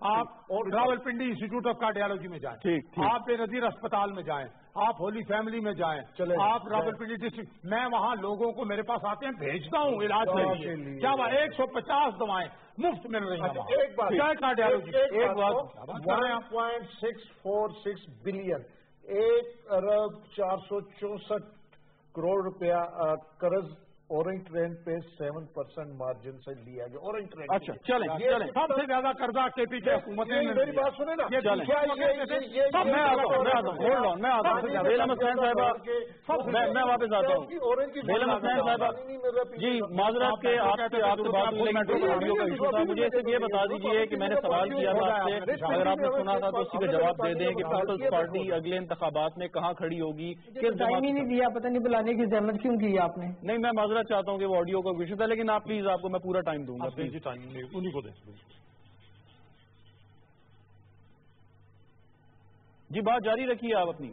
آپ Rawalpindi institute of cardiology میں جائیں۔ آپ بے نظیر اسپتال میں جائیں۔ آپ ہولی فیملی میں جائیں۔ آپ راول پنڈی ڈسٹرکٹ میں وہاں لوگوں کو میرے پاس آتے ہیں بھیجتا ہوں علاج کے لیے۔ کیا ایک سو پچاس دوائیں مفت مل رہی ہیں اچھا، ایک بات۔ ایک point six four six billion ایک ارب چار سو چونسٹھ کروڑ روپیہ قرض اورنج ٹرین پہ سیون پرسینٹ مارجن سے لیا گیا اورنج ٹرین اچھا چلیں سب سے زیادہ قرضہ کے پی کے حکومت میری بات سنیں نا میں واپس آتا ہوں جی معذرت کے آپ سے آپ سے بات مجھے صرف یہ بتا دیجیے کہ میں نے سوال کیا تھا آپ سے اگر آپ نے سنا تھا تو اسی کا جواب دے دیں کہ پیپلز پارٹی اگلے انتخابات میں کہاں کھڑی ہوگی کس نہیں دیا پتہ نہیں بلانے کی زحمت کیوں کی آپ نے نہیں میں معذرت چاہتا ہوں کہ وہ آڈیو کا کوشچن تھا لیکن آپ پلیز آپ کو میں پورا ٹائم دوں گا جی بات جاری رکھیے آپ اپنی۔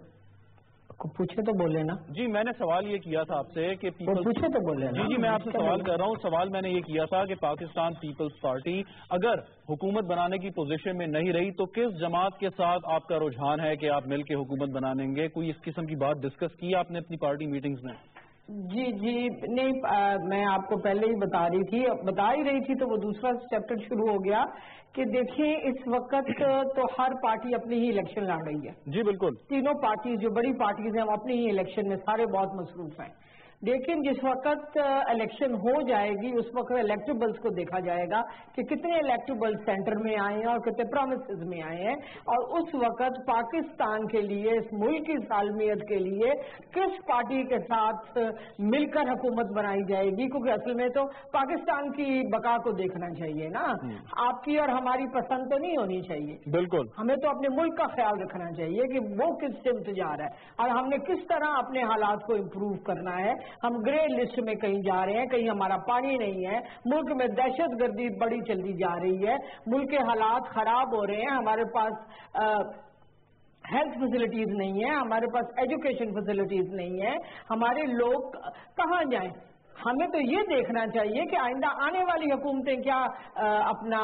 پوچھے تو بولے نا۔ جی میں نے سوال یہ کیا تھا آپ سے کہ پوچھے تو بولے جی جی میں آپ سے سوال کر رہا ہوں۔ سوال میں نے یہ کیا تھا کہ پاکستان پیپلز پارٹی اگر حکومت بنانے کی پوزیشن میں نہیں رہی تو کس جماعت کے ساتھ آپ کا رجحان ہے کہ آپ مل کے حکومت بنانیں گے؟ کوئی اس قسم کی بات ڈسکس کی آپ نے اپنی پارٹی میٹنگز میں؟ جی جی نہیں میں آپ کو پہلے ہی بتا رہی تھی بتا ہی رہی تھی تو وہ دوسرا چیپٹر شروع ہو گیا کہ دیکھیں اس وقت تو ہر پارٹی اپنی ہی الیکشن لڑ رہی ہے۔ جی بالکل۔ تینوں پارٹیز جو بڑی پارٹیز ہیں ہم اپنی ہی الیکشن میں سارے بہت مصروف ہیں۔ لیکن جس وقت الیکشن ہو جائے گی اس وقت الیکٹریبلس کو دیکھا جائے گا کہ کتنے الیکٹریبل سینٹر میں آئے ہیں اور کتنے پرومسز میں آئے ہیں اور اس وقت پاکستان کے لیے اس ملک کی سالمیت کے لیے کس پارٹی کے ساتھ مل کر حکومت بنائی جائے گی؟ کیونکہ اصل میں تو پاکستان کی بقا کو دیکھنا چاہیے نا۔ آپ کی اور ہماری پسند تو نہیں ہونی چاہیے۔ بالکل۔ ہمیں تو اپنے ملک کا خیال رکھنا چاہیے کہ وہ کس سمت جا رہا ہے اور ہم نے کس طرح اپنے حالات کو امپروو کرنا ہے۔ ہم گرے لسٹ میں کہیں جا رہے ہیں، کہیں ہمارا پانی نہیں ہے۔ ملک میں دہشت گردی بڑی چلتی جا رہی ہے۔ ملک کے حالات خراب ہو رہے ہیں۔ ہمارے پاس ہیلتھ فیسلٹیز نہیں ہیں۔ ہمارے پاس ایجوکیشن فیسلٹیز نہیں ہیں۔ ہمارے لوگ کہاں جائیں؟ ہمیں تو یہ دیکھنا چاہیے کہ آئندہ آنے والی حکومتیں کیا اپنا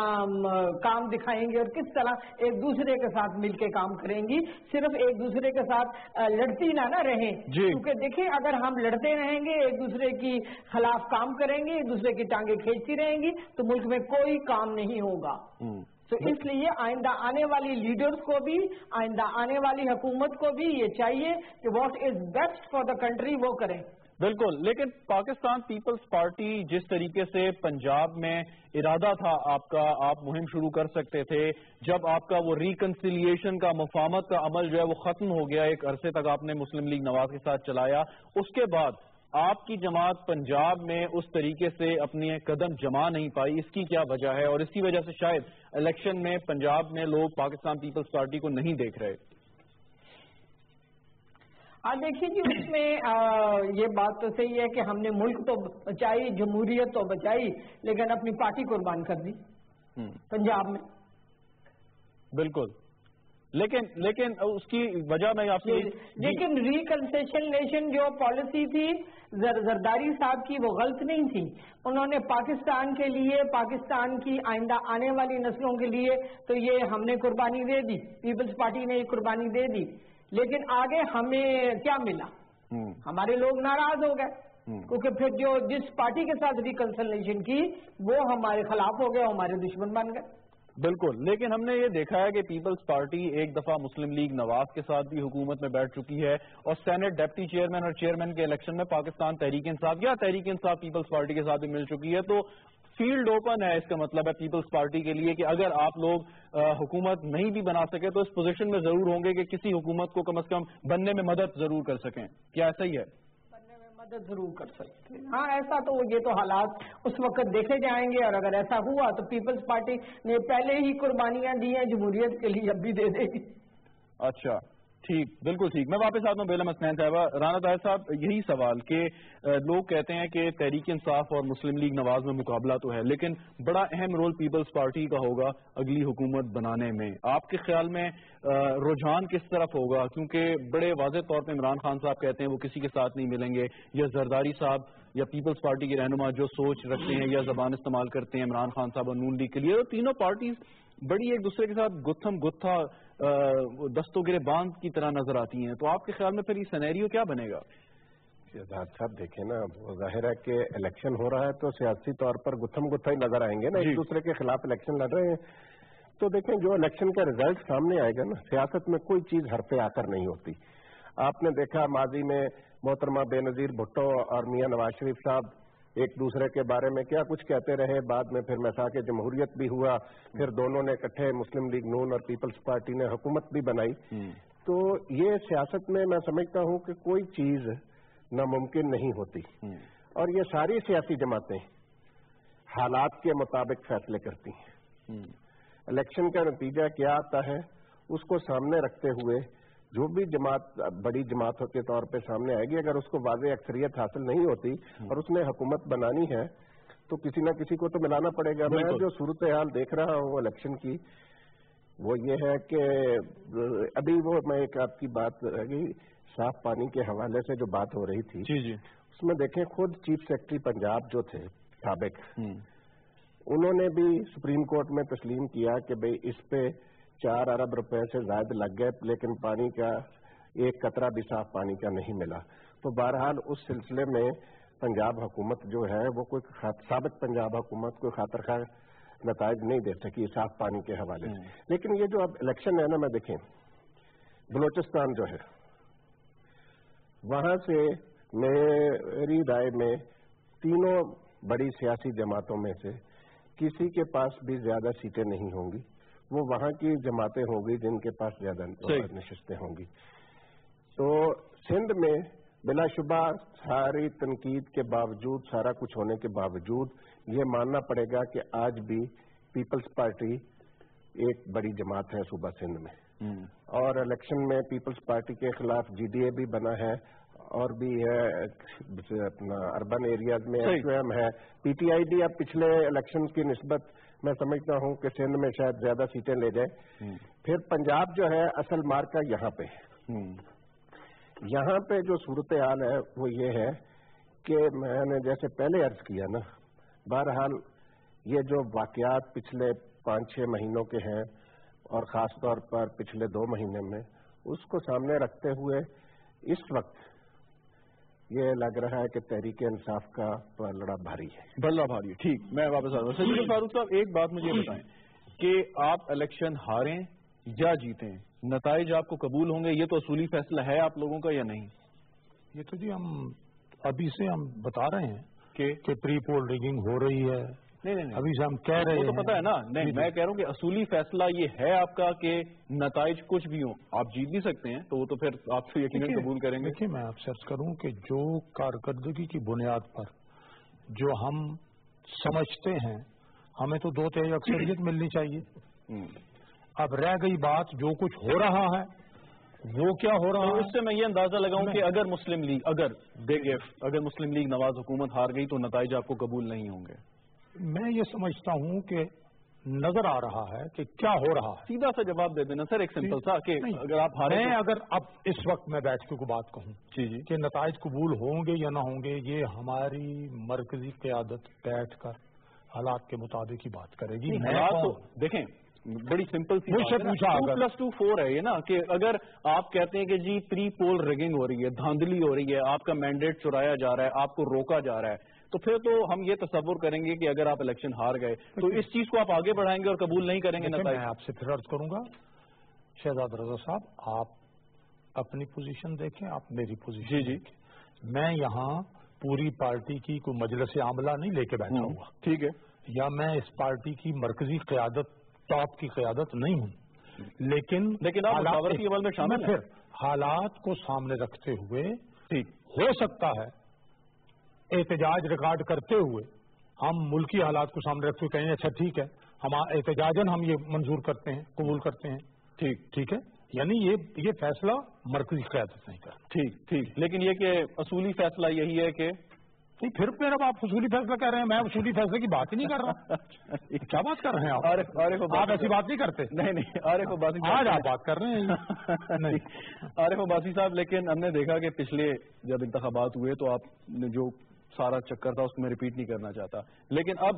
کام دکھائیں گی اور کس طرح ایک دوسرے کے ساتھ مل کے کام کریں گی۔ صرف ایک دوسرے کے ساتھ لڑتی نہ نہ رہیں۔ جی۔ کیونکہ دیکھیں اگر ہم لڑتے رہیں گے ایک دوسرے کی خلاف کام کریں گے ایک دوسرے کی ٹانگیں کھینچتی رہیں گی تو ملک میں کوئی کام نہیں ہوگا۔ تو اس لیے آئندہ آنے والی لیڈرز کو بھی آئندہ آنے والی حکومت کو بھی یہ چاہیے کہ what is best for the country وہ کریں۔ بالکل، لیکن پاکستان پیپلز پارٹی جس طریقے سے پنجاب میں ارادہ تھا آپ کا، آپ مہم شروع کر سکتے تھے، جب آپ کا وہ ریکنسیلیشن کا، مفاہمت کا عمل جو ہے وہ ختم ہو گیا، ایک عرصے تک آپ نے مسلم لیگ نواز کے ساتھ چلایا، اس کے بعد آپ کی جماعت پنجاب میں اس طریقے سے اپنی قدم جما نہیں پائی، اس کی کیا وجہ ہے؟ اور اس کی وجہ سے شاید الیکشن میں پنجاب میں لوگ پاکستان پیپلز پارٹی کو نہیں دیکھ رہے۔ دیکھیے جی اس میں یہ بات تو صحیح ہے کہ ہم نے ملک تو بچائی جمہوریت تو بچائی لیکن اپنی پارٹی قربان کر دی۔ پنجاب میں۔ بالکل۔ لیکن لیکن اس کی وجہ میں آپ سے لیکن ریکنسیشن جو پالیسی تھی زرداری صاحب کی وہ غلط نہیں تھی۔ انہوں نے پاکستان کے لیے پاکستان کی آئندہ آنے والی نسلوں کے لیے تو یہ ہم نے قربانی دے دی پیپلز پارٹی نے یہ قربانی دے دی۔ لیکن آگے ہمیں کیا ملا؟ ہمارے لوگ ناراض ہو گئے۔ کیونکہ پھر جو جس پارٹی کے ساتھ ریکنسلیشن کی وہ ہمارے خلاف ہو گئے ہمارے دشمن بن گئے۔ بالکل۔ لیکن ہم نے یہ دیکھا ہے کہ پیپلز پارٹی ایک دفعہ مسلم لیگ نواز کے ساتھ بھی حکومت میں بیٹھ چکی ہے اور سینٹ ڈیپٹی چیئرمین اور چیئرمین کے الیکشن میں پاکستان تحریک انصاف یا تحریک انصاف پیپلز پارٹی کے ساتھ بھی مل چکی ہے۔ تو فیلڈ اوپن ہے اس کا مطلب ہے پیپلز پارٹی کے لیے کہ اگر آپ لوگ حکومت نہیں بھی بنا سکے تو اس پوزیشن میں ضرور ہوں گے کہ کسی حکومت کو کم از کم بننے میں مدد ضرور کر سکیں۔ کیا ایسا ہی ہے؟ بننے میں مدد ضرور کر سکتے ہیں۔ ہاں ایسا تو یہ تو حالات اس وقت دیکھے جائیں گے اور اگر ایسا ہوا تو پیپلز پارٹی نے پہلے ہی قربانیاں دی ہیں جمہوریت کے لیے اب بھی دے دے گی اچھا۔ ٹھیک، بالکل ٹھیک۔ میں واپس آتا ہوں بیلم اسنین صاحبہ۔ رانا طاہر صاحب، یہی سوال کہ لوگ کہتے ہیں کہ تحریک انصاف اور مسلم لیگ نواز میں مقابلہ تو ہے، لیکن بڑا اہم رول پیپلز پارٹی کا ہوگا اگلی حکومت بنانے میں۔ آپ کے خیال میں رجحان کس طرف ہوگا؟ کیونکہ بڑے واضح طور پہ عمران خان صاحب کہتے ہیں وہ کسی کے ساتھ نہیں ملیں گے، یا زرداری صاحب یا پیپلز پارٹی کے رہنما جو سوچ رکھتے ہیں یا زبان استعمال کرتے ہیں عمران خان صاحب اور نون لیگ کے لیے تینوں پارٹیز بڑی ایک دوسرے کے ساتھ گتھم گتھا دستوں گرے باندھ کی طرح نظر آتی ہیں۔ تو آپ کے خیال میں پھر یہ سینیریو کیا بنے گا؟ صاحب دیکھیں نا وہ ظاہر ہے کہ الیکشن ہو رہا ہے تو سیاسی طور پر گتھم گتھا ہی نظر آئیں گے نا ایک دوسرے کے خلاف الیکشن لڑ رہے ہیں۔ تو دیکھیں جو الیکشن کا ریزلٹ سامنے آئے گا نا سیاست میں کوئی چیز ہر پہ آ کر نہیں ہوتی۔ آپ نے دیکھا ماضی میں محترمہ بے نظیر بھٹو اور میاں نواز شریف صاحب ایک دوسرے کے بارے میں کیا کچھ کہتے رہے بعد میں پھر مسا کے جمہوریت بھی ہوا پھر دونوں نے اکٹھے مسلم لیگ نون اور پیپلز پارٹی نے حکومت بھی بنائی۔ تو یہ سیاست میں میں سمجھتا ہوں کہ کوئی چیز ناممکن نہیں ہوتی۔ اور یہ ساری سیاسی جماعتیں حالات کے مطابق فیصلے کرتی ہیں۔ الیکشن کا نتیجہ کیا آتا ہے اس کو سامنے رکھتے ہوئے جو بھی جماعت بڑی جماعت کے طور پہ سامنے آئے گی اگر اس کو واضح اکثریت حاصل نہیں ہوتی اور اس نے حکومت بنانی ہے تو کسی نہ کسی کو تو ملانا پڑے گا۔ میں جو صورتحال دیکھ رہا ہوں الیکشن کی وہ یہ ہے کہ ابھی وہ میں ایک آپ کی بات رہی صاف پانی کے حوالے سے جو بات ہو رہی تھی۔ جی جی۔ اس میں دیکھیں خود چیف سیکرٹری پنجاب جو تھے سابق انہوں نے بھی سپریم کورٹ میں تسلیم کیا کہ بھئی اس پہ چار ارب روپے سے زائد لگ گئے لیکن پانی کا ایک قطرہ بھی صاف پانی کا نہیں ملا۔ تو بہرحال اس سلسلے میں پنجاب حکومت جو ہے وہ کوئی ثابت پنجاب حکومت کوئی خاطر خواہ نتائج نہیں دے سکی صاف پانی کے حوالے سے۔ لیکن یہ جو اب الیکشن ہے نا میں دیکھیں بلوچستان جو ہے وہاں سے میری رائے میں تینوں بڑی سیاسی جماعتوں میں سے کسی کے پاس بھی زیادہ سیٹیں نہیں ہوں گی۔ وہ وہاں کی جماعتیں ہوں گی جن کے پاس زیادہ نشستیں ہوں گی۔ تو سندھ میں بلا شبہ ساری تنقید کے باوجود سارا کچھ ہونے کے باوجود یہ ماننا پڑے گا کہ آج بھی پیپلز پارٹی ایک بڑی جماعت ہے صوبہ سندھ میں۔ اور الیکشن میں پیپلز پارٹی کے خلاف جی ڈی اے بھی بنا ہے اور بھی ہے اپنا اربن ایریاز میں ایس ایم ہے۔ پی ٹی آئی ڈی اب پچھلے الیکشن کی نسبت میں سمجھتا ہوں کہ سندھ میں شاید زیادہ سیٹیں لے جائے پھر پنجاب جو ہے اصل مارکا یہاں پہ یہاں پہ جو صورتحال ہے وہ یہ ہے کہ میں نے جیسے پہلے عرض کیا نا بہرحال یہ جو واقعات پچھلے پانچ چھ مہینوں کے ہیں اور خاص طور پر پچھلے دو مہینے میں اس کو سامنے رکھتے ہوئے اس وقت یہ لگ رہا ہے کہ تحریک انصاف کا لڑا بھاری ہے۔ بلہ بھاری ٹھیک میں واپس آ رہا ہوں۔ سید فاروق صاحب ایک بات مجھے بتائیں کہ آپ الیکشن ہاریں یا جیتیں نتائج آپ کو قبول ہوں گے؟ یہ تو اصولی فیصلہ ہے آپ لوگوں کا یا نہیں؟ یہ تو جی ہم ابھی سے ہم بتا رہے ہیں کہ پری پول ریگنگ ہو رہی ہے۔ نہیں نہیں ابھی سے ہم کہہ رہے ہیں تو پتا ہے نا۔ نہیں جی، جی۔ میں کہہ رہا ہوں کہ اصولی فیصلہ یہ ہے آپ کا کہ نتائج کچھ بھی ہوں۔ آپ جیت بھی سکتے ہیں تو وہ تو پھر آپ سے یقیناً قبول کریں گے۔ دیکھیے میں آپ سے کروں کہ جو کارکردگی کی بنیاد پر جو ہم سمجھتے ہیں ہمیں تو دو تیز اکثریت ملنی چاہیے۔ اب رہ گئی بات جو کچھ ہو رہا ہے وہ کیا ہو رہا ہے؟ اس سے میں یہ اندازہ لگاؤں کہ اگر مسلم لیگ اگر اگر مسلم لیگ نواز حکومت ہار گئی تو نتائج آپ کو قبول نہیں ہوں گے۔ میں یہ سمجھتا ہوں کہ نظر آ رہا ہے کہ کیا ہو رہا ہے۔ سیدھا سا جواب دے دینا سر ایک سمپل تھا کہ اگر آپ میں اگر اب اس وقت میں بیٹھ کے کو بات کہوں جی جی۔ کہ نتائج قبول ہوں گے یا نہ ہوں گے یہ ہماری مرکزی قیادت بیٹھ کر حالات کے مطابق ہی بات کرے گی۔ دیکھیں بڑی سمپل سی پلس ٹو فور ہے یہ نا کہ اگر آپ کہتے ہیں کہ جی پری پول ریگنگ ہو رہی ہے دھاندلی ہو رہی ہے آپ کا مینڈیٹ چرایا جا رہا ہے آپ کو روکا جا رہا ہے تو پھر تو ہم یہ تصور کریں گے کہ اگر آپ الیکشن ہار گئے تو اس چیز کو آپ آگے بڑھائیں گے اور قبول نہیں کریں گے میں آپ سے پھر عرض کروں گا شہزاد رضا صاحب آپ اپنی پوزیشن دیکھیں آپ میری پوزیشن جی جی۔ میں یہاں پوری پارٹی کی کوئی مجلس عاملہ نہیں لے کے بیٹھا ہوں ٹھیک ہے۔ یا میں اس پارٹی کی مرکزی قیادت ٹاپ کی قیادت نہیں ہوں۔ لیکن لیکن عمل میں شامل پھر حالات کو سامنے رکھتے ہوئے ہو سکتا ہے احتجاج ریکارڈ کرتے ہوئے ہم ملکی حالات کو سامنے رکھتے ہوئے کہیں اچھا ٹھیک ہے ہم احتجاجن ہم یہ منظور کرتے ہیں قبول کرتے ہیں۔ ٹھیک۔ ٹھیک ہے؟ یعنی یہ یہ فیصلہ مرکزی قیادت نہیں کر ٹھیک ٹھیک۔ لیکن یہ کہ اصولی فیصلہ یہی ہے کہ پھر پھر اب آپ اصولی فیصلہ کہہ رہے ہیں میں اصولی فیصلے کی بات ہی نہیں کر رہا۔ کیا بات کر رہے ہیں آپ؟ آپ ایسی بات نہیں کرتے۔ نہیں نہیں عارف عباسی آج آپ بات کر رہے ہیں۔ عارف عباسی صاحب لیکن ہم نے دیکھا کہ پچھلے جب انتخابات ہوئے تو آپ نے جو سارا چکر تھا، اس کو میں ریپیٹ نہیں کرنا چاہتا۔ لیکن اب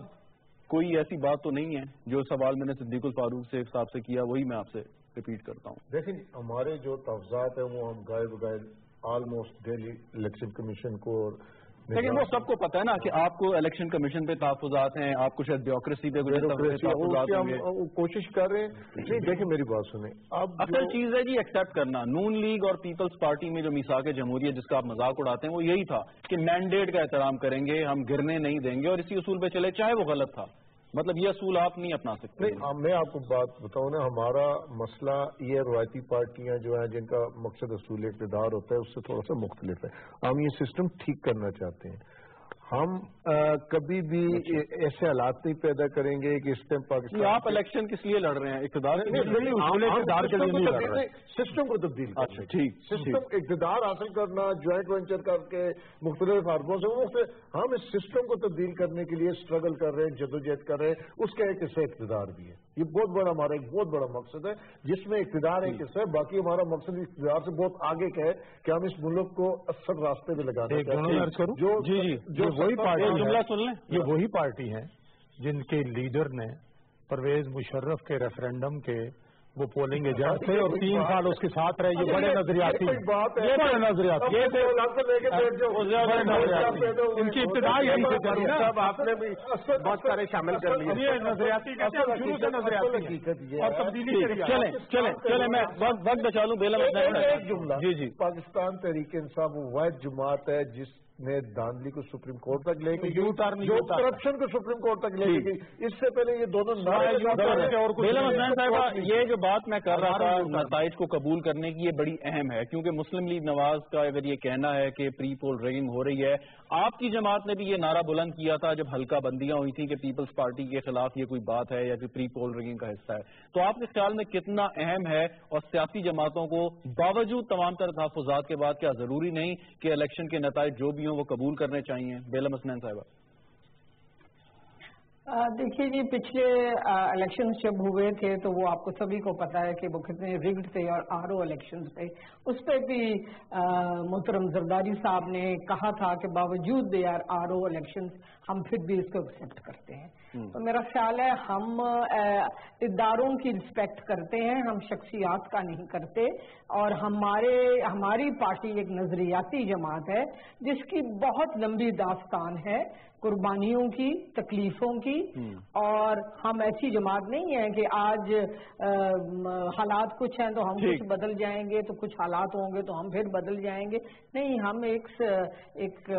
کوئی ایسی بات تو نہیں ہے جو سوال میں نے صدیق الفاروق سے صاحب سے کیا، وہی میں آپ سے ریپیٹ کرتا ہوں۔ دیکھیں، ہمارے جو تفضات ہیں، وہ ہم گائے بغیر آلموسٹ ڈیلی الیکشن کمیشن کو لیکن وہ سب کو پتا ہے نا کہ آپ کو الیکشن کمیشن پہ تحفظات ہیں آپ کو شاید بیوکریسی پہ کوشش کر رہے ہیں۔ دیکھیں میری بات سنیں۔ اب اصل چیز ہے جی ایکسپٹ کرنا۔ نون لیگ اور پیپلز پارٹی میں جو میساک جمہوریت جس کا آپ مذاق اڑاتے ہیں وہ یہی تھا کہ مینڈیٹ کا احترام کریں گے ہم گرنے نہیں دیں گے اور اسی اصول پہ چلے چاہے وہ غلط تھا۔ مطلب یہ اصول آپ نہیں اپنا سکتے میں آپ کو بات بتاؤں نا، ہمارا مسئلہ یہ روایتی پارٹیاں جو ہیں، جن کا مقصد اصول اقتدار ہوتا ہے، اس سے تھوڑا سا مختلف ہے۔ ہم یہ سسٹم ٹھیک کرنا چاہتے ہیں۔ ہم کبھی بھی اچھا۔ ایسے حالات نہیں پیدا کریں گے کہ اس ٹائم پاکستان آپ الیکشن کس لیے لڑ رہے ہیں؟ اقتدار سسٹم کو تبدیل اچھا ٹھیک سسٹم اقتدار حاصل کرنا جوائنٹ وینچر کر کے مختلف فارموں سے ہم اس سسٹم کو تبدیل کرنے کے لیے اسٹرگل کر رہے ہیں جدوجہد کر رہے ہیں اس کا ایک حصہ اقتدار بھی ہے یہ بہت بڑا ہمارا ایک بہت بڑا مقصد ہے جس میں اقتدار ایک حصہ ہے باقی ہمارا مقصد اقتدار سے بہت آگے کا ہے کہ ہم اس ملک کو اثر راستے میں لگانے جو جی جی جو وہی پارٹی یہ وہی پارٹی ہیں جن کے لیڈر نے پرویز مشرف کے ریفرینڈم کے وہ پولنگ ایجنٹ تھے اور تین سال اس کے ساتھ رہے یہ بڑے نظریاتی یہ بڑے نظریاتی ان کی ابتدا یہی سے چلی نا۔ صاحب آپ نے بھی بہت سارے شامل کر لیے۔ یہ نظریاتی کہتے ہیں ہم شروع سے نظریاتی اور تبدیلی چلیں چلیں چلیں میں وقت بچا لوں ایک جملہ۔ جی جی۔ پاکستان تحریک انصاف وہ واحد جماعت ہے جس نے دھاندلی کو سپریم کورٹ تک لے ٹرن کرپشن کو سپریم کورٹ تک لے ٹھیک۔ گئی۔ اس سے پہلے یہ دونوں یہ جو بات میں کر رہا تھا نتائج کو قبول کرنے کی یہ بڑی اہم ہے۔ کیونکہ مسلم لیگ نواز کا اگر یہ کہنا ہے کہ پری پول ریگنگ ہو رہی ہے آپ کی جماعت نے بھی یہ نعرہ بلند کیا تھا جب ہلکا بندیاں ہوئی تھیں کہ پیپلز پارٹی کے خلاف یہ کوئی بات ہے یا کوئی پری پول رنگنگ کا حصہ ہے۔ تو آپ کے خیال میں کتنا اہم ہے اور سیاسی جماعتوں کو باوجود تمام تر تحفظات کے بعد کیا ضروری نہیں کہ الیکشن کے نتائج جو بھی ہوں وہ قبول کرنے چاہیے؟ بیلم حسنین صاحبہ۔ دیکھیے جی پچھلے الیکشن جب ہوئے تھے تو وہ آپ کو سبھی کو پتا ہے کہ وہ کتنے ریگڈ تھے اور آر او الیکشن تھے۔ اس پہ بھی محترم زرداری صاحب نے کہا تھا کہ باوجود the R R O election ہم پھر بھی اس کو ایکسیپٹ کرتے ہیں۔ تو میرا خیال ہے ہم اداروں کی رسپیکٹ کرتے ہیں ہم شخصیات کا نہیں کرتے۔ اور ہمارے ہماری پارٹی ایک نظریاتی جماعت ہے جس کی بہت لمبی داستان ہے۔ قربانیوں کی تکلیفوں کی اور ہم ایسی جماعت نہیں ہے کہ آج حالات کچھ ہیں تو ہم۔ کچھ بدل جائیں گے تو کچھ حالات ہوں گے تو ہم پھر بدل جائیں گے نہیں ہم ایک ایک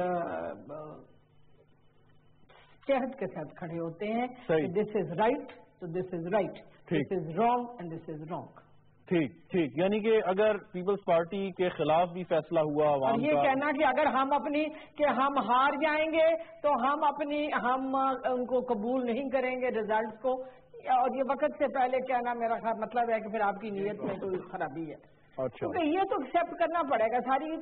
چہت کے ساتھ کھڑے ہوتے ہیں۔ دس از رائٹ تو this is right. This is wrong and this is wrong ٹھیک ٹھیک یعنی کہ اگر پیپلز پارٹی کے خلاف بھی فیصلہ ہوا اور یہ کہنا کہ اگر ہم اپنی کہ ہم ہار جائیں گے تو ہم اپنی ہم ان کو قبول نہیں کریں گے ریزلٹس کو۔ اور یہ وقت سے پہلے کہنا میرا خیال مطلب ہے کہ پھر آپ کی نیت میں کوئی خرابی ہے۔ اچھا۔ کیونکہ یہ تو ایکسپٹ کرنا پڑے گا۔ ساری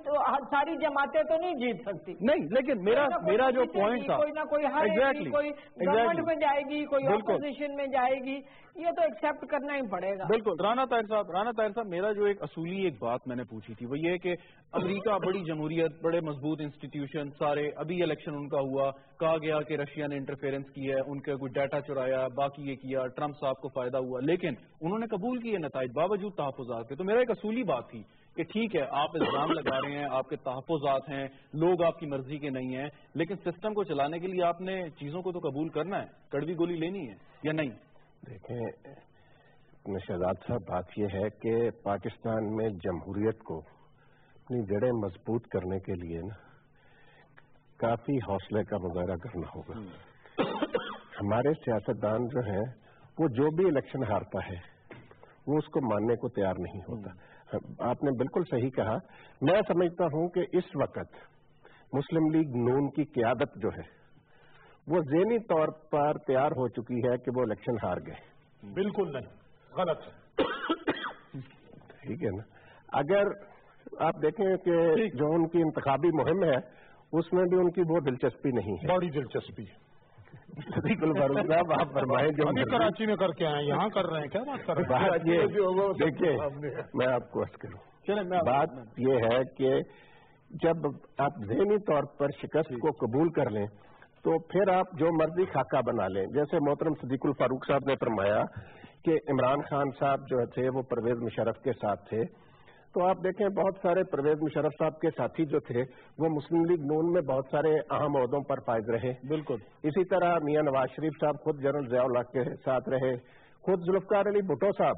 ساری جماعتیں تو نہیں جیت سکتی۔ نہیں لیکن میرا میرا جو پوائنٹ تھا۔ کوئی نہ کوئی Exactly, کوئی. گورنمنٹ میں جائے گی کوئی۔ اپوزیشن میں جائے گی۔ یہ تو ایکسپٹ کرنا ہی پڑے گا۔ بالکل، رانا طاہر صاحب، رانا طاہر صاحب، میرا جو ایک اصولی ایک بات میں نے پوچھی تھی، وہ یہ کہ امریکہ بڑی جمہوریت، بڑے مضبوط انسٹیٹیوشن سارے ابھی الیکشن ان کا ہوا، کہا گیا کہ رشیا نے انٹرفیئرنس کی ہے، ان کا کوئی ڈیٹا چرایا، باقی یہ کیا، ٹرمپ صاحب کو فائدہ ہوا، لیکن انہوں نے قبول کیے نتائج، باوجود تحفظات کے۔ تو میرا ایک اصولی بات تھی کہ ٹھیک ہے، آپ الزام لگا رہے ہیں، آپ کے تحفظات ہیں، لوگ آپ کی مرضی کے نہیں ہیں، لیکن سسٹم کو چلانے کے لیے آپ نے چیزوں کو تو قبول کرنا ہے، کڑوی گولی لینی ہے یا نہیں؟ دیکھیں شہزاد صاحب بات یہ ہے کہ پاکستان میں جمہوریت کو اپنی جڑیں مضبوط کرنے کے لیے نا کافی حوصلے کا مظاہرہ کرنا ہوگا۔ ہمارے سیاستدان جو ہیں وہ جو بھی الیکشن ہارتا ہے وہ اس کو ماننے کو تیار نہیں ہوتا۔ آپ نے بالکل صحیح کہا۔ میں سمجھتا ہوں کہ اس وقت مسلم لیگ نون کی قیادت جو ہے وہ ذہنی طور پر تیار ہو چکی ہے کہ وہ الیکشن ہار گئے۔ بالکل نہیں غلط ہے۔ ٹھیک ہے نا؟ اگر آپ دیکھیں کہ جو ان کی انتخابی مہم ہے اس میں بھی ان کی وہ دلچسپی نہیں ہے۔ بڑی دلچسپی ہے۔ صدیق الفاروق صاحب آپ فرمائیں جو کراچی میں کر کے آئے یہاں کر رہے ہیں۔ کیا بات کر رہے ہیں؟ دیکھیے میں آپ کو عرض کروں۔ بات یہ ہے کہ جب آپ ذہنی طور پر شکست کو قبول کر لیں تو پھر آپ جو مرضی خاکہ بنا لیں۔ جیسے محترم صدیق الفاروق صاحب نے فرمایا کہ عمران خان صاحب جو تھے وہ پرویز مشرف کے ساتھ تھے۔ تو آپ دیکھیں بہت سارے پرویز مشرف صاحب کے ساتھی جو تھے وہ مسلم لیگ نون میں بہت سارے اہم عہدوں پر فائز رہے۔ بالکل۔ اسی طرح میاں نواز شریف صاحب خود جنرل ضیاء اللہ کے ساتھ رہے۔ خود ذوالفقار علی بھٹو صاحب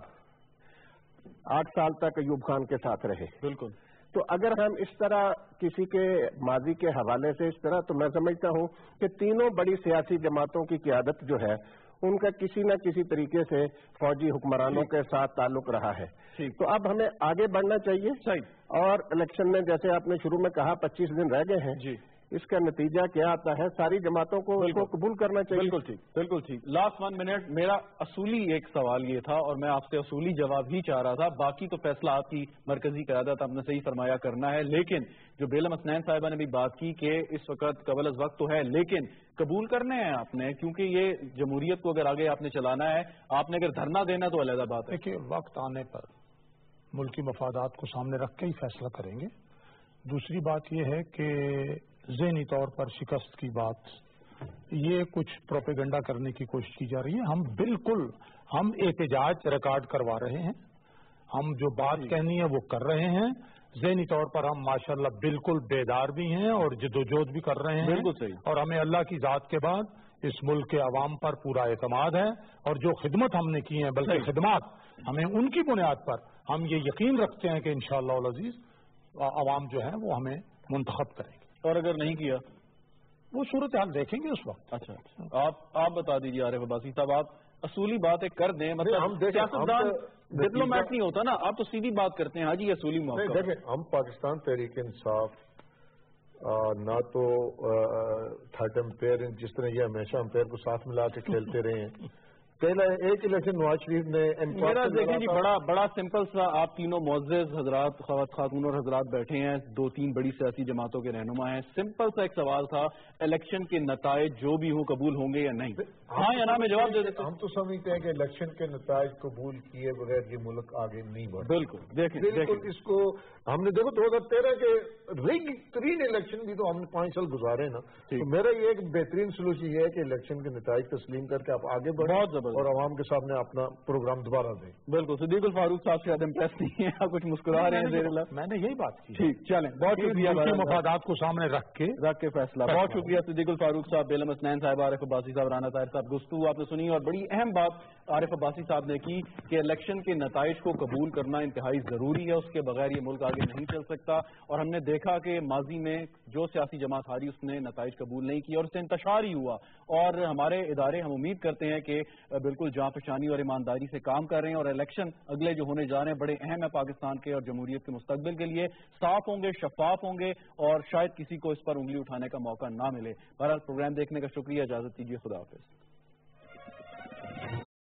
آٹھ سال تک ایوب خان کے ساتھ رہے۔ بالکل۔ تو اگر ہم اس طرح کسی کے ماضی کے حوالے سے اس طرح تو میں سمجھتا ہوں کہ تینوں بڑی سیاسی جماعتوں کی قیادت جو ہے ان کا کسی نہ کسی طریقے سے فوجی حکمرانوں کے ساتھ تعلق رہا ہے۔ تو اب ہمیں آگے بڑھنا چاہیے۔ اور الیکشن میں جیسے آپ نے شروع میں کہا پچیس دن رہ گئے ہیں۔ جی۔ اس کا نتیجہ کیا آتا ہے؟ ساری جماعتوں کو اس کو قبول کرنا چاہیے۔ بالکل ٹھیک بالکل ٹھیک۔ لاسٹ ون منٹ میرا اصولی ایک سوال یہ تھا اور میں آپ سے اصولی جواب ہی چاہ رہا تھا۔ باقی تو فیصلہ آپ کی مرکزی قیادت آپ نے صحیح فرمایا کرنا ہے۔ لیکن جو بیلم اسنین صاحبہ نے بھی بات کی کہ اس وقت قبل از وقت تو ہے لیکن قبول کرنے ہیں آپ نے؟ کیونکہ یہ جمہوریت کو اگر آگے آپ نے چلانا ہے آپ نے اگر دھرنا دینا تو علیحدہ بات ہے۔ دیکھیے وقت آنے پر ملکی مفادات کو سامنے رکھ کے ہی فیصلہ کریں گے۔ دوسری بات یہ ہے کہ ذہنی طور پر شکست کی بات یہ کچھ پروپیگنڈا کرنے کی کوشش کی جا رہی ہے۔ ہم بالکل ہم احتجاج ریکارڈ کروا رہے ہیں۔ ہم جو بات جی۔ کہنی ہے وہ کر رہے ہیں۔ ذہنی طور پر ہم ماشاءاللہ بالکل بیدار بھی ہیں اور جدوجہد بھی کر رہے ہیں۔ صحیح۔ اور ہمیں اللہ کی ذات کے بعد اس ملک کے عوام پر پورا اعتماد ہے اور جو خدمت ہم نے کی ہیں بلکہ۔ خدمات ہمیں ان کی بنیاد پر ہم یہ یقین رکھتے ہیں کہ انشاءاللہ العزیز عوام جو ہے وہ ہمیں منتخب کریں گے۔ اور اگر نہیں کیا وہ صورتحال دیکھیں گے اس وقت۔ اچھا اچھا۔ آپ آپ بتا دیجیے عارف عباسی صاحب آپ اصولی باتیں کر دیں مطلب ہم ہم سیاستدان ڈپلومیٹ نہیں ہوتا نا آپ تو سیدھی بات کرتے ہیں حاجی اصولی نہیں موقع۔ دیکھیں ہم پاکستان تحریک انصاف نہ تو تھرڈ امپیئر جس طرح یہ ہمیشہ امپیئر کو ساتھ ملا کے کھیلتے رہے ہیں۔ پہلا ایک الیکشن نواز شریف نے میرا دیکھیں جی۔ بڑا بڑا سمپل سا آپ تینوں معزز حضرات خوات خاتون اور حضرات بیٹھے ہیں دو تین بڑی سیاسی جماعتوں کے رہنما ہیں۔ سمپل سا ایک سوال تھا الیکشن کے نتائج جو بھی ہوں قبول ہوں گے یا نہیں؟ ہاں یا نا میں جواب دے دیتا ہوں۔ ہم تو سمجھتے ہیں کہ الیکشن کے نتائج قبول کیے بغیر یہ ملک آگے نہیں بڑھ بالکل دیکھیں بالکل اس کو ہم نے دیکھو دو ہزار تیرہ کے رنگ ترین الیکشن بھی تو ہم نے پانچ سال گزارے نا۔ میرا یہ ایک بہترین سلوک یہ ہے کہ الیکشن کے نتائج تسلیم کر کے آپ آگے بڑھیں۔ اور عوام کے سامنے اپنا پروگرام دوبارہ دیں۔ بالکل صدیق الفاروق صاحب شاید امپریس نہیں ہے آپ کچھ مسکرا رہے ہیں میں نے یہی بات کی۔ ٹھیک چلیں بہت شکریہ۔ مفادات کو سامنے رکھ کے رکھ کے فیصلہ بہت شکریہ صدیق الفاروق صاحب بیلم اسنین صاحب عارف عباسی صاحب رانا طاہر صاحب گفتگو آپ نے سنی اور بڑی اہم بات عارف عباسی صاحب نے کی کہ الیکشن کے نتائج کو قبول کرنا انتہائی ضروری ہے اس کے بغیر یہ ملک آگے نہیں چل سکتا۔ اور ہم نے دیکھا کہ ماضی میں جو سیاسی جماعت ہاری اس نے نتائج قبول نہیں کیا اور اس سے انتشار ہی ہوا۔ اور ہمارے ادارے ہم امید کرتے ہیں کہ بالکل جاں پہچانی اور ایمانداری سے کام کر رہے ہیں اور الیکشن اگلے جو ہونے جا رہے ہیں، بڑے اہم ہیں پاکستان کے اور جمہوریت کے مستقبل کے لیے۔ صاف ہوں گے، شفاف ہوں گے اور شاید کسی کو اس پر انگلی اٹھانے کا موقع نہ ملے۔ بہرحال پروگرام دیکھنے کا شکریہ، اجازت دیجیے خدا حافظ۔